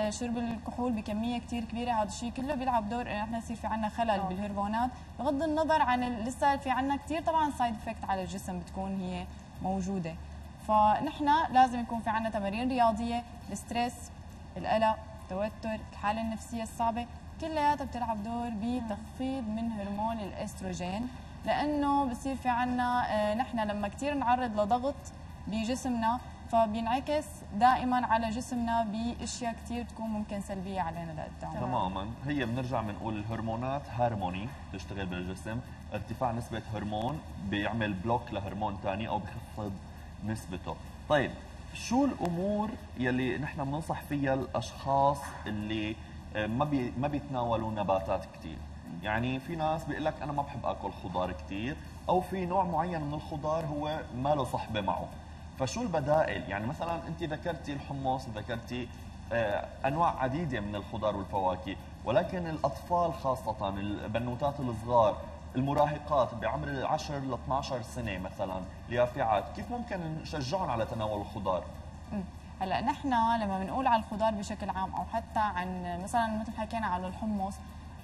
Speaker 15: شرب الكحول بكمية كثير كبيرة هذا الشيء كله بيلعب دور إنه إحنا يصير في عندنا خلل أوه. بالهرمونات. بغض النظر عن لسه في عندنا كثير طبعا side effect على الجسم بتكون هي موجودة. فنحن لازم يكون في عندنا تمارين رياضية ال stress القلق التوتر الحالة النفسية الصعبة كلياتها بتلعب دور بتخفيض من هرمون الأستروجين. لأنه بصير في عنا آه، نحن لما كثير نعرض لضغط بجسمنا فبينعكس دائما على جسمنا بأشياء كثير تكون ممكن سلبية علينا لقدام
Speaker 1: تماما. هي بنرجع بنقول الهرمونات هارموني تشتغل بالجسم. ارتفاع نسبة هرمون بيعمل block لهرمون ثاني أو بخفض نسبته. طيب شو الأمور يلي نحن بننصح فيها الأشخاص اللي آه، ما بي ما بيتناولوا نباتات كثير يعني في ناس بيقول لك أنا ما بحب آكل خضار كثير أو في نوع معين من الخضار هو ما له صحبة معه. فشو البدائل؟ يعني مثلا أنت ذكرتي الحمص ذكرتي آه، أنواع عديدة من الخضار والفواكه ولكن الأطفال خاصة البنوتات الصغار المراهقات بعمر 10 ل 12 سنة مثلا اليافعات كيف ممكن نشجعهم على تناول الخضار؟
Speaker 15: هلأ نحن لما بنقول على الخضار بشكل عام أو حتى عن مثلا مثل حكينا على الحمص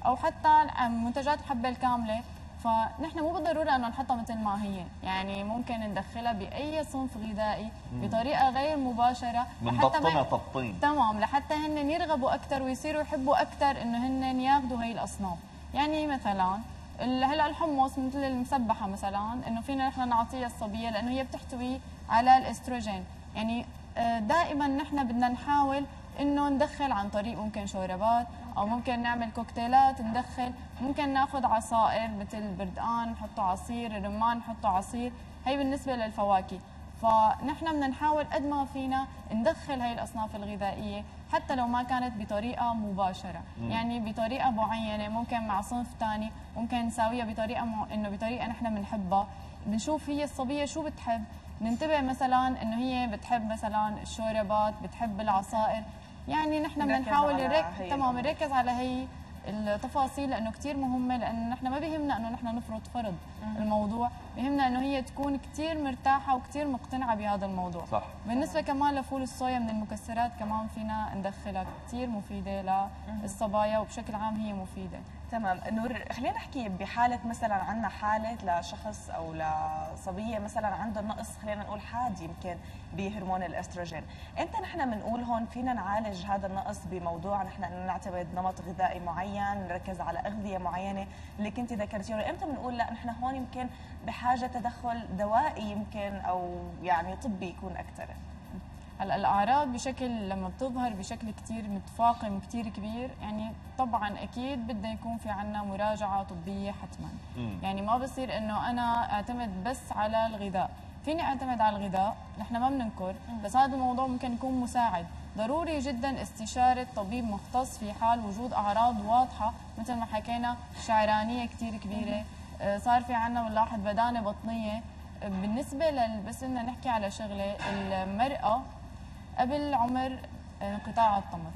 Speaker 15: أو حتى منتجات الحبه الكاملة فنحن مو بالضرورة إنه نحطها مثل ما هي. يعني ممكن ندخلها بأي صنف غذائي بطريقة غير مباشرة
Speaker 1: بنضبطها تبطين
Speaker 15: تمام لحتى هن يرغبوا أكثر ويصيروا يحبوا أكثر إنه هن ياخذوا هي الأصناف. يعني مثلا هلأ الحمص مثل المسبحة مثلا إنه فينا نحن نعطيها الصبية لأنه هي بتحتوي على الإستروجين. يعني آه، دائما نحن بدنا نحاول إنه ندخل عن طريق ممكن شوربات أو ممكن نعمل كوكتيلات ندخل. ممكن ناخذ عصائر مثل بردقان نحطه عصير رمان نحطه عصير. هي بالنسبة للفواكه. فنحن بدنا نحاول قد ما فينا ندخل هاي الأصناف الغذائية حتى لو ما كانت بطريقة مباشرة. مم. يعني بطريقة معينة ممكن مع صنف ثاني ممكن نساويها بطريقة م... إنه بطريقة نحن بنحبها. بنشوف هي الصبية شو بتحب. ننتبه مثلا إنه هي بتحب مثلا الشوربات بتحب العصائر. يعني نحن بدنا نحاول نركز تمام نركز على هي التفاصيل لأنه كثير مهمة لأنه نحن ما بيهمنا إنه نحن نفرض فرض الموضوع بيهمنا إنه هي تكون كثير مرتاحة وكثير مقتنعة بهذا الموضوع.
Speaker 1: صح.
Speaker 15: بالنسبة كمان لفول الصويا من المكسرات كمان فينا ندخلها كثير مفيدة للصبايا وبشكل عام هي مفيدة.
Speaker 2: تمام. نور خلينا نحكي بحالة مثلا عندنا حالة لشخص أو لصبية مثلا عندها نقص خلينا نقول حاد يمكن بهرمون الأستروجين. إمتى نحن بنقول هون فينا نعالج هذا النقص بموضوع نحن نعتمد نمط غذائي معين نركز على أغذية معينة اللي كنت ذكرتيه؟ إمتى بنقول لا نحن هون يمكن بحاجة تدخل دوائي يمكن أو يعني طبي يكون أكثر
Speaker 15: هلا الأعراض بشكل لما بتظهر بشكل كثير متفاقم كثير كبير يعني طبعا أكيد بدنا يكون في عنا مراجعة طبية حتما. مم. يعني ما بصير إنه أنا أعتمد بس على الغذاء. فيني أعتمد على الغذاء؟ نحن ما بننكر بس هذا الموضوع ممكن يكون مساعد. ضروري جدا استشارة طبيب مختص في حال وجود أعراض واضحة مثل ما حكينا شعرانية كثير كبيرة. آه، صار في عنا بنلاحظ بدانة بطنية. بالنسبة لل بس بدنا نحكي على شغلة المرأة قبل عمر انقطاع الطمث.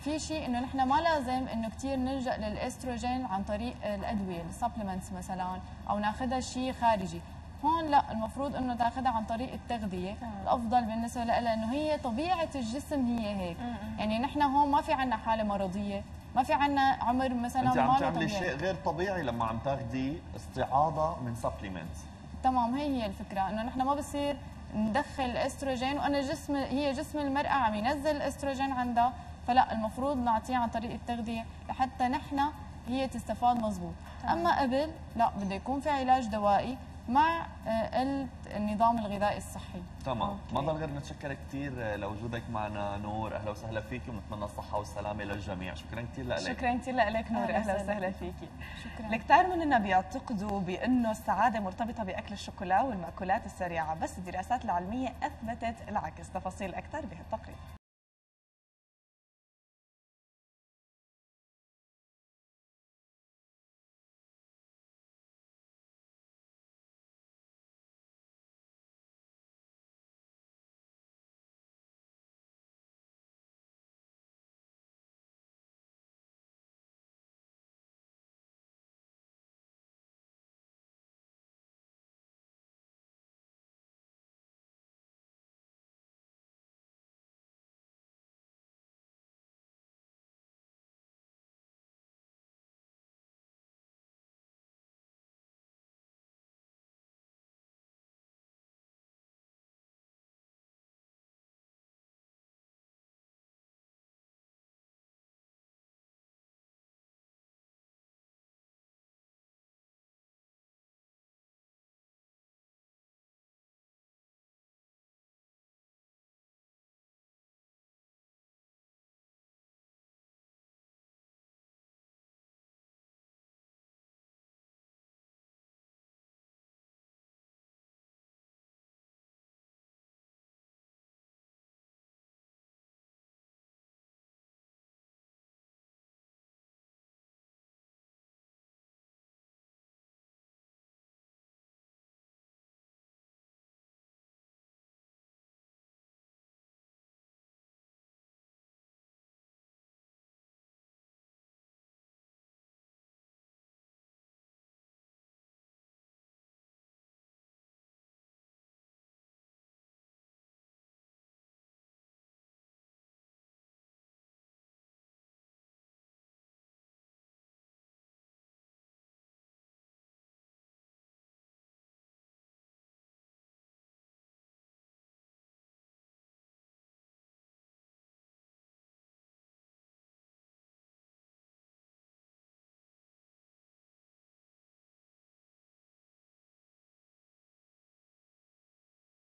Speaker 15: في شيء إنه نحن ما لازم إنه كثير نلجأ للأستروجين عن طريق الأدوية السبلمنتس مثلا أو ناخذها شيء خارجي. هون لا المفروض إنه تاخذها عن طريق التغذية. الأفضل بالنسبة لها لأنه هي طبيعة الجسم هي هيك. يعني نحن هون ما في عنا حالة مرضية ما في عنا عمر مثلا
Speaker 1: أنت عم تعملي. شيء غير طبيعي لما عم تاخذي استعاضة من supplement
Speaker 15: تمام هي هي الفكرة. إنه نحن ما بصير ندخل استروجين وأنا جسم هي جسم المرأة عم ينزل أستروجين عندها فلا المفروض نعطيه عن طريق التغذية لحتى نحن هي تستفاد مزبوط أما قبل لا بده يكون في علاج دوائي مع آه، النظام الغذائي الصحي.
Speaker 1: تمام. ما ضل غير نتشكر كثير لوجودك معنا نور. أهلا وسهلا فيك ونتمنى الصحة والسلامة للجميع. شكرا كثير لك.
Speaker 2: شكرا كثير لك نور.
Speaker 15: أهلا
Speaker 2: أهلا
Speaker 15: وسهلا
Speaker 2: وسهلا فيكي
Speaker 15: شكرا.
Speaker 2: الكثير مننا بيعتقدوا بأنه السعادة مرتبطة بأكل الشوكولا والمأكولات السريعة بس الدراسات العلمية أثبتت العكس. تفاصيل أكثر بهالتقرير.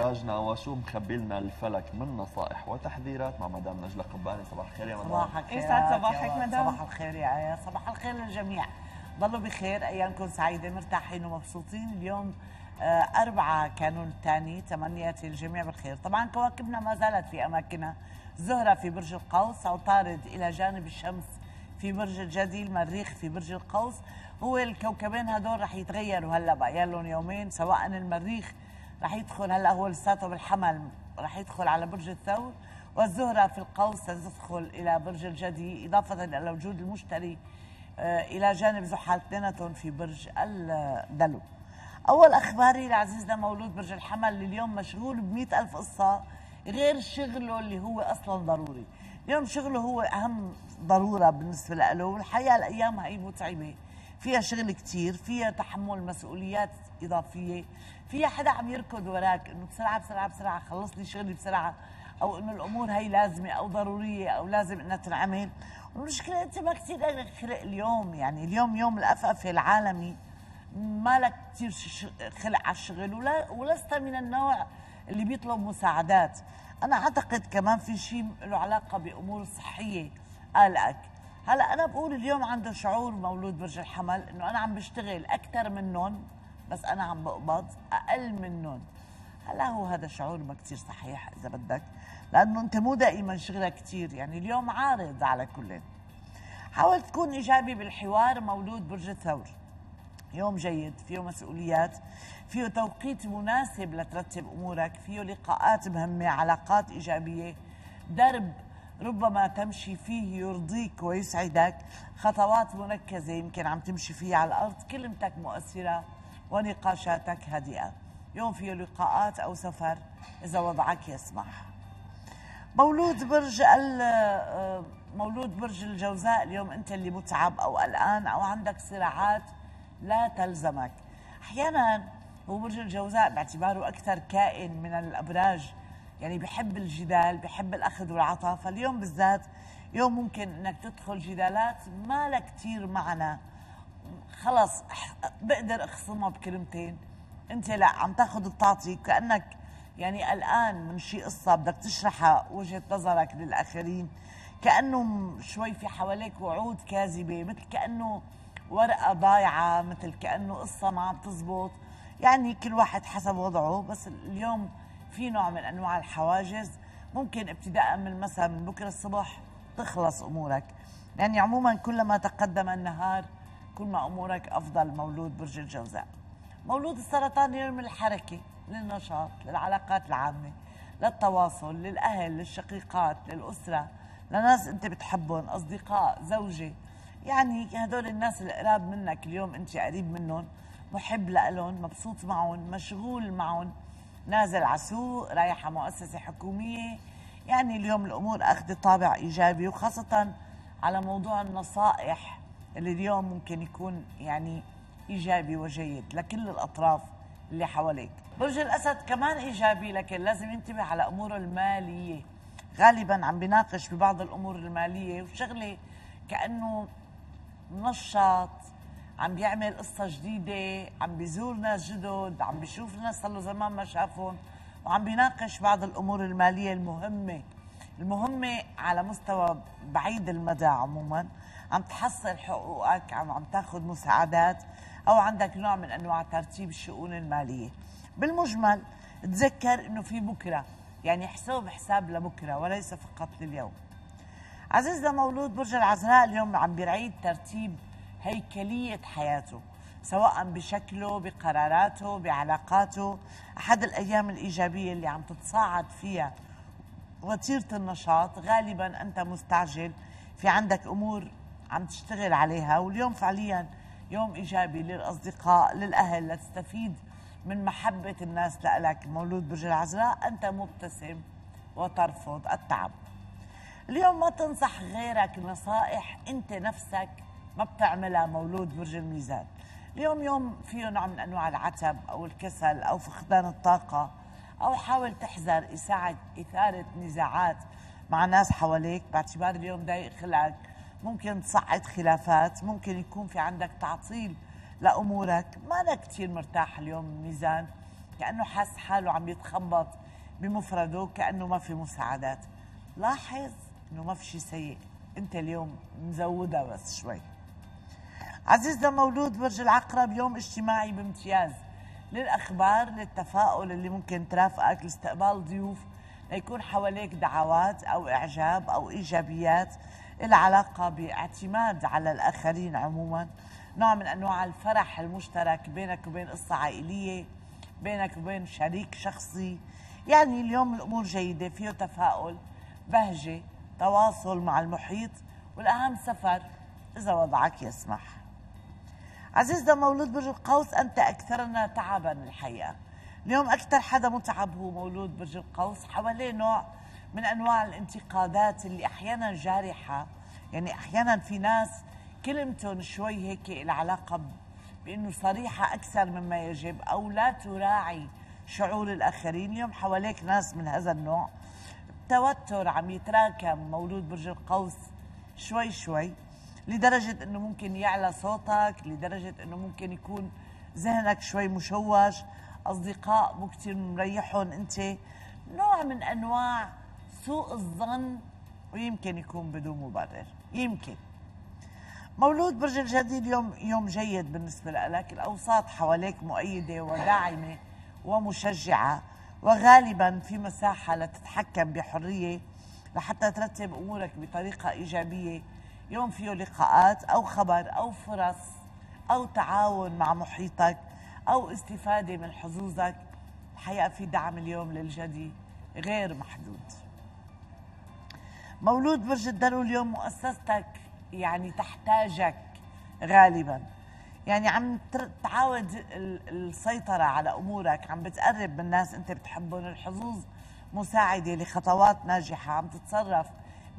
Speaker 1: راجنا وشو مخبي لنا الفلك من نصائح وتحذيرات. مع مدام نجلة قباني صباح الخير يا مدام.
Speaker 16: صباح الخير.
Speaker 2: يسعد صباحك مدام.
Speaker 16: صباح الخير يا صباح الخير للجميع. ضلوا بخير أيامكم سعيدة مرتاحين ومبسوطين. اليوم آه، أربعة كانون الثاني تمنياتي الجميع بالخير. طبعا كواكبنا ما زالت في أماكنها. زهرة في برج القوس عطارد إلى جانب الشمس في برج الجدي المريخ في برج القوس. هو الكوكبين هدول رح يتغيروا هلأ بقى يومين سواء المريخ رح يدخل هلا هو لساته بالحمل رح يدخل على برج الثور والزهرة في القوس ستدخل إلى برج الجدي إضافة إلى وجود المشتري آه، إلى جانب زحل اثنيناتهم في برج الدلو. أول أخباري لعزيزنا مولود برج الحمل اللي اليوم مشغول بمئة ألف قصة غير شغله اللي هو أصلا ضروري. اليوم شغله هو أهم ضرورة بالنسبة له والحقيقة الأيام هاي متعبة. فيها شغل كتير فيها تحمل مسؤوليات إضافية. فيها حدا عم يركض وراك إنه بسرعة بسرعة بسرعة خلص لي شغلي بسرعة أو إنه الأمور هاي لازمة أو ضرورية أو لازم إنها تنعمل. والمشكلة أنت ما كتير لك خلق اليوم يعني اليوم يوم الأفأفة العالمي. ما لك كثير خلق على الشغل ولا ولست من النوع اللي بيطلب مساعدات. أنا أعتقد كمان في شيء له علاقة بأمور صحية قلقك. هلأ أنا بقول اليوم عنده شعور مولود برج الحمل إنه أنا عم بشتغل أكثر منهم. بس أنا عم بقبض أقل منهم. هلا هو هذا شعور ما كثير صحيح إذا بدك لأنه أنت مو دائما شغلك كثير يعني اليوم عارض على كل حاول تكون إيجابي بالحوار مولود برج الثور. يوم جيد فيه مسؤوليات فيه توقيت مناسب لترتب أمورك فيه لقاءات مهمة علاقات إيجابية. درب ربما تمشي فيه يرضيك ويسعدك. خطوات مركزه يمكن عم تمشي فيها على الأرض. كلمتك مؤثرة. ونقاشاتك هادئة. يوم فيه لقاءات أو سفر إذا وضعك يسمح. مولود برج ال- مولود برج الجوزاء اليوم أنت اللي متعب أو قلقان أو عندك صراعات لا تلزمك. أحيانا هو برج الجوزاء باعتباره أكثر كائن من الأبراج. يعني بحب الجدال بحب الأخذ والعطاء. فاليوم بالذات يوم ممكن أنك تدخل جدالات ما لها كثير معنى. خلص بقدر أخصمها بكلمتين. أنت لا عم تاخذ وتعطي كأنك يعني قلقان من شي قصة بدك تشرحها وجهة نظرك للآخرين. كأنه شوي في حواليك وعود كاذبة مثل كأنه ورقة ضايعة مثل كأنه قصة ما عم تزبط. يعني كل واحد حسب وضعه بس اليوم في نوع من أنواع الحواجز. ممكن ابتداء من المساء من بكرة الصبح تخلص أمورك. يعني عموما كلما تقدم النهار كل ما أمورك أفضل. مولود برج الجوزاء. مولود السرطان يرمي الحركه للنشاط للعلاقات العامة للتواصل للأهل للشقيقات للأسرة لناس أنت بتحبهم أصدقاء زوجة. يعني هدول الناس القراب منك اليوم أنت قريب منهم محب لهم مبسوط معهم مشغول معهم. نازل على سوق رايح على مؤسسة حكومية. يعني اليوم الأمور أخذت طابع إيجابي وخاصة على موضوع النصائح. اللي اليوم ممكن يكون يعني إيجابي وجيد لكل الأطراف اللي حواليك. برج الأسد كمان إيجابي لكن لازم ينتبه على أموره المالية. غالبا عم بيناقش ببعض الأمور المالية وشغله كأنه نشط عم بيعمل قصة جديدة عم بيزور ناس جدد عم بيشوف ناس صار له زمان ما شافهم وعم بيناقش بعض الأمور المالية المهمة. المهمة على مستوى بعيد المدى عموما. عم تحصل حقوقك عم عم تاخذ مساعدات أو عندك نوع من أنواع ترتيب الشؤون المالية. بالمجمل تذكر أنه في بكرة يعني حساب حساب لبكرة وليس فقط لليوم. عزيزنا مولود برج العذراء اليوم عم بيعيد ترتيب هيكلية حياته سواء بشكله بقراراته بعلاقاته. أحد الأيام الإيجابية اللي عم تتصاعد فيها وتيرة النشاط غالبا أنت مستعجل في عندك أمور عم تشتغل عليها واليوم فعليا يوم إيجابي للأصدقاء للأهل لتستفيد من محبة الناس لك مولود برج العذراء أنت مبتسم وترفض التعب. اليوم ما تنصح غيرك نصائح أنت نفسك ما بتعملها مولود برج الميزان. اليوم يوم فيه نوع من أنواع العتب أو الكسل أو فقدان الطاقة أو حاول تحذر إثارة نزاعات مع ناس حواليك. باعتبار اليوم ضايق خلقك. ممكن تصعد خلافات ممكن يكون في عندك تعطيل لأمورك. ما أنا كثير مرتاح اليوم ميزان كأنه حاس حاله عم يتخبط بمفرده كأنه ما في مساعدات. لاحظ إنه ما في شيء سيء. أنت اليوم مزودها بس شوي. عزيزنا مولود برج العقرب يوم اجتماعي بامتياز. للأخبار للتفاؤل اللي ممكن ترافقك لاستقبال ضيوف ليكون حواليك دعوات أو إعجاب أو إيجابيات. العلاقة باعتماد على الآخرين عموما. نوع من أنواع الفرح المشترك بينك وبين قصة عائلية بينك وبين شريك شخصي. يعني اليوم الأمور جيدة فيه تفاؤل بهجة تواصل مع المحيط والأهم سفر إذا وضعك يسمح. عزيزنا مولود برج القوس أنت أكثرنا تعبا الحقيقة. اليوم أكثر حدا متعب هو مولود برج القوس. حواليه نوع من أنواع الانتقادات اللي أحيانا جارحة. يعني أحيانا في ناس كلمتهم شوي هيك العلاقه بإنه صريحة أكثر مما يجب أو لا تراعي شعور الآخرين. اليوم حواليك ناس من هذا النوع. التوتر عم يتراكم. مولود برج القوس شوي شوي لدرجة إنه ممكن يعلى صوتك لدرجة إنه ممكن يكون ذهنك شوي مشوش. أصدقاء مو كثير مريحهم أنت نوع من أنواع سوء الظن ويمكن يكون بدون مبرر يمكن. مولود برج الجدي اليوم يوم جيد بالنسبة لك الأوساط حواليك مؤيدة وداعمة ومشجعة وغالبا في مساحة لتتحكم بحرية لحتى ترتب أمورك بطريقة إيجابية. يوم فيه لقاءات أو خبر أو فرص أو تعاون مع محيطك أو استفادة من حظوظك الحقيقة في دعم اليوم للجدي غير محدود. مولود برج الدلو اليوم مؤسستك يعني تحتاجك غالبا. يعني عم تعاود ال- السيطرة على أمورك عم بتقرب من ناس أنت بتحبهم. الحظوظ مساعدة لخطوات ناجحة عم تتصرف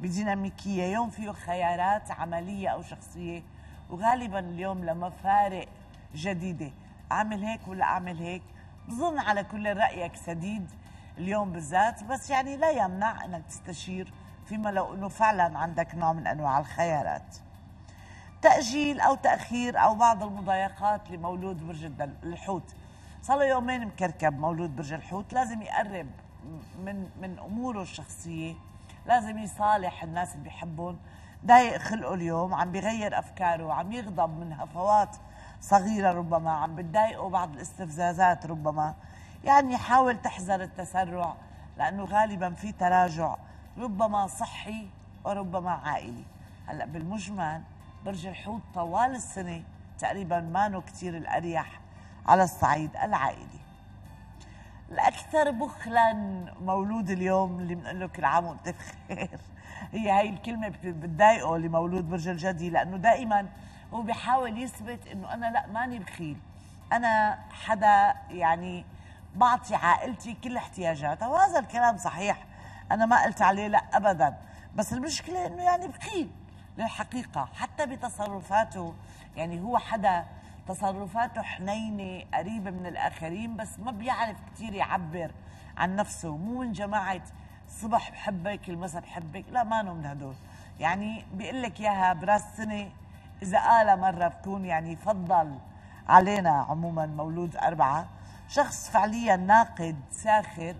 Speaker 16: بديناميكية. يوم فيه خيارات عملية أو شخصية وغالبا اليوم لمفارق جديدة. أعمل هيك ولا أعمل هيك؟ بظن على كل رأيك سديد اليوم بالذات بس يعني لا يمنع أنك تستشير فيما لو أنه فعلا عندك نوع من أنواع الخيارات. تأجيل أو تأخير أو بعض المضايقات لمولود برج الحوت. صار له يومين مكركب مولود برج الحوت لازم يقرب من من أموره الشخصية لازم يصالح الناس اللي بيحبهم ضايق خلقه اليوم عم بيغير أفكاره عم يغضب من هفوات صغيرة ربما عم بتضايقه بعض الاستفزازات ربما. يعني حاول تحذر التسرع لأنه غالبا في تراجع. ربما صحي وربما عائلي. هلا بالمجمل برج الحوت طوال السنة تقريبا ما كتير الأريح على الصعيد العائلي. الأكثر بخلا مولود اليوم اللي بنقول له كل عام وأنت بخير. <laughs> هي هاي الكلمة بت- بتضايقه اللي مولود برج الجدي لأنه دائما هو بيحاول يثبت إنه أنا لا ماني بخيل. أنا حدا يعني بعطي عائلتي كل احتياجاتها وهذا الكلام صحيح. أنا ما قلت عليه لا أبدا. بس المشكلة إنه يعني بخيل للحقيقة حتى بتصرفاته يعني هو حدا تصرفاته حنينة قريبة من الآخرين بس ما بيعرف كتير يعبر عن نفسه. مو من جماعة الصبح بحبك المساء بحبك لا ما من هدول. يعني بيقول لك إياها براس سنة إذا قال مرة بكون يعني فضل علينا عموما مولود أربعة. شخص فعليا ناقد ساخر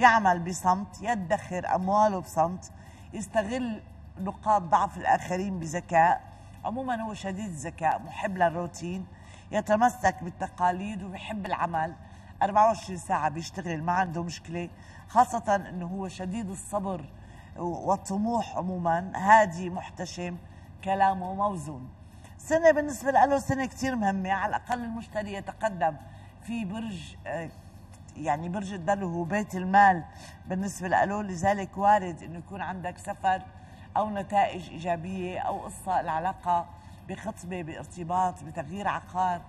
Speaker 16: يعمل بصمت يدخر أمواله بصمت يستغل نقاط ضعف الآخرين بذكاء. عموما هو شديد الذكاء محب للروتين يتمسك بالتقاليد وبيحب العمل. 24 ساعة بيشتغل ما عنده مشكلة. خاصة أنه هو شديد الصبر والطموح عموما هادي محتشم كلامه موزون. سنة بالنسبة له سنة كتير مهمة على الأقل المشتري يتقدم في برج آه، يعني برج الدلو هو بيت المال بالنسبة له لذلك وارد أنه يكون عندك سفر أو نتائج إيجابية أو قصة العلاقة بخطبة بارتباط بتغيير عقار.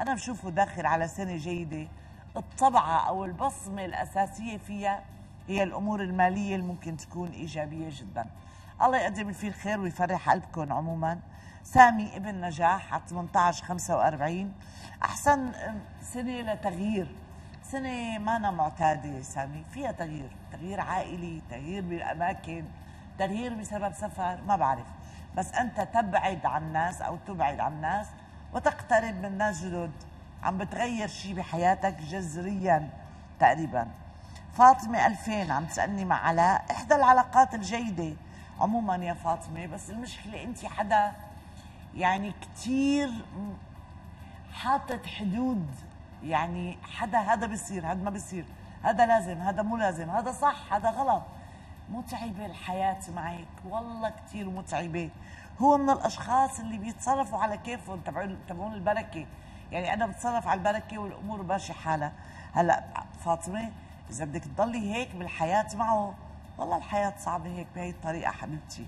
Speaker 16: أنا بشوفه داخل على سنة جيدة. الطبعة أو البصمة الأساسية فيها هي الأمور المالية اللي ممكن تكون إيجابية جدا. الله يقدم فيه الخير ويفرح قلبكم عموما. سامي ابن نجاح على 18 45 أحسن سنة لتغيير. سنة ما أنا معتادة سامي. فيها تغيير تغيير عائلي تغيير بالأماكن تغيير بسبب سفر ما بعرف. بس أنت تبعد عن الناس أو تبعد عن الناس وتقترب من ناس جدد. عم بتغير شيء بحياتك جذريا تقريبا. فاطمة 2000 عم تسألني مع علاء إحدى العلاقات الجيدة. عموما يا فاطمة بس المشكلة أنت حدا يعني كتير حاطط حدود يعني حدا هذا بيصير هذا ما بيصير هذا لازم هذا مو لازم هذا صح هذا غلط. متعبة الحياة معك والله كتير متعبة. هو من الأشخاص اللي بيتصرفوا على كيفهم تبعون تبعون البركة. يعني أنا بتصرف على البركة والأمور ماشية حالها. هلأ فاطمة إذا بدك تضلي هيك بالحياة معه والله الحياة صعبة هيك بهي الطريقة حبيبتي.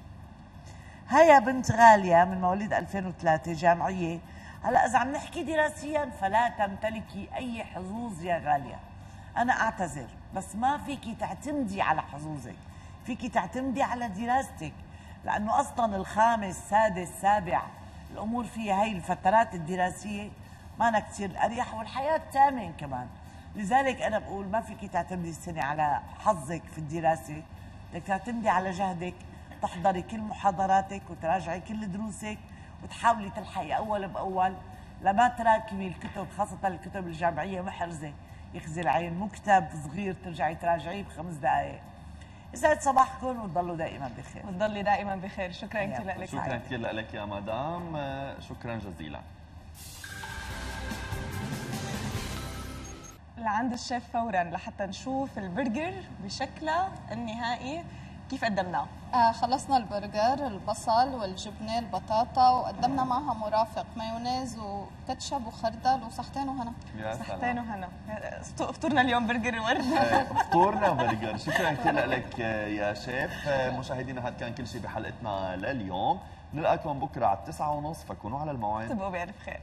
Speaker 16: هيا بنت غالية من مواليد 2003 جامعية. هلا إذا عم نحكي دراسيا فلا تمتلكي أي حظوظ يا غالية. أنا أعتذر بس ما فيكي تعتمدي على حظوظك. فيكي تعتمدي على دراستك لأنه أصلا الخامس سادس سابع الأمور فيها هي الفترات الدراسية ما أنا كثير أريح والحياة تامن كمان. لذلك أنا بقول ما فيكي تعتمدي السنة على حظك في الدراسة. بدك تعتمدي على جهدك تحضري كل محاضراتك وتراجعي كل دروسك. وتحاولي تلحقي أول بأول لما تراكمي الكتب خاصة الكتب الجامعية محرزة. يخزي العين مو كتاب صغير ترجعي تراجعيه بخمس دقائق يسعد صباحكم وتضلوا دائما بخير.
Speaker 2: وتضلي دائما بخير. شكرا كثير لك
Speaker 1: شكرا كثير لك يا مدام. آه، شكرا جزيلا.
Speaker 2: لعند الشيف فورا لحتى نشوف البرجر بشكله النهائي. كيف قدمناه؟
Speaker 3: آه خلصنا البرجر البصل والجبنة البطاطا وقدمنا معها مرافق مايونيز وكاتشب وخردل وصحتين وهنا.
Speaker 2: صحتين وهنا. فطورنا اليوم برجر ورد. <laughs>
Speaker 1: إيه، فطورنا برجر. شكرا كثير لك يا شيف. إيه، مشاهدينا هذا كان كل شيء بحلقتنا لليوم. نلقاكم بكرة على 9:30 فكونوا على الموعد.
Speaker 2: تبقوا بألف خير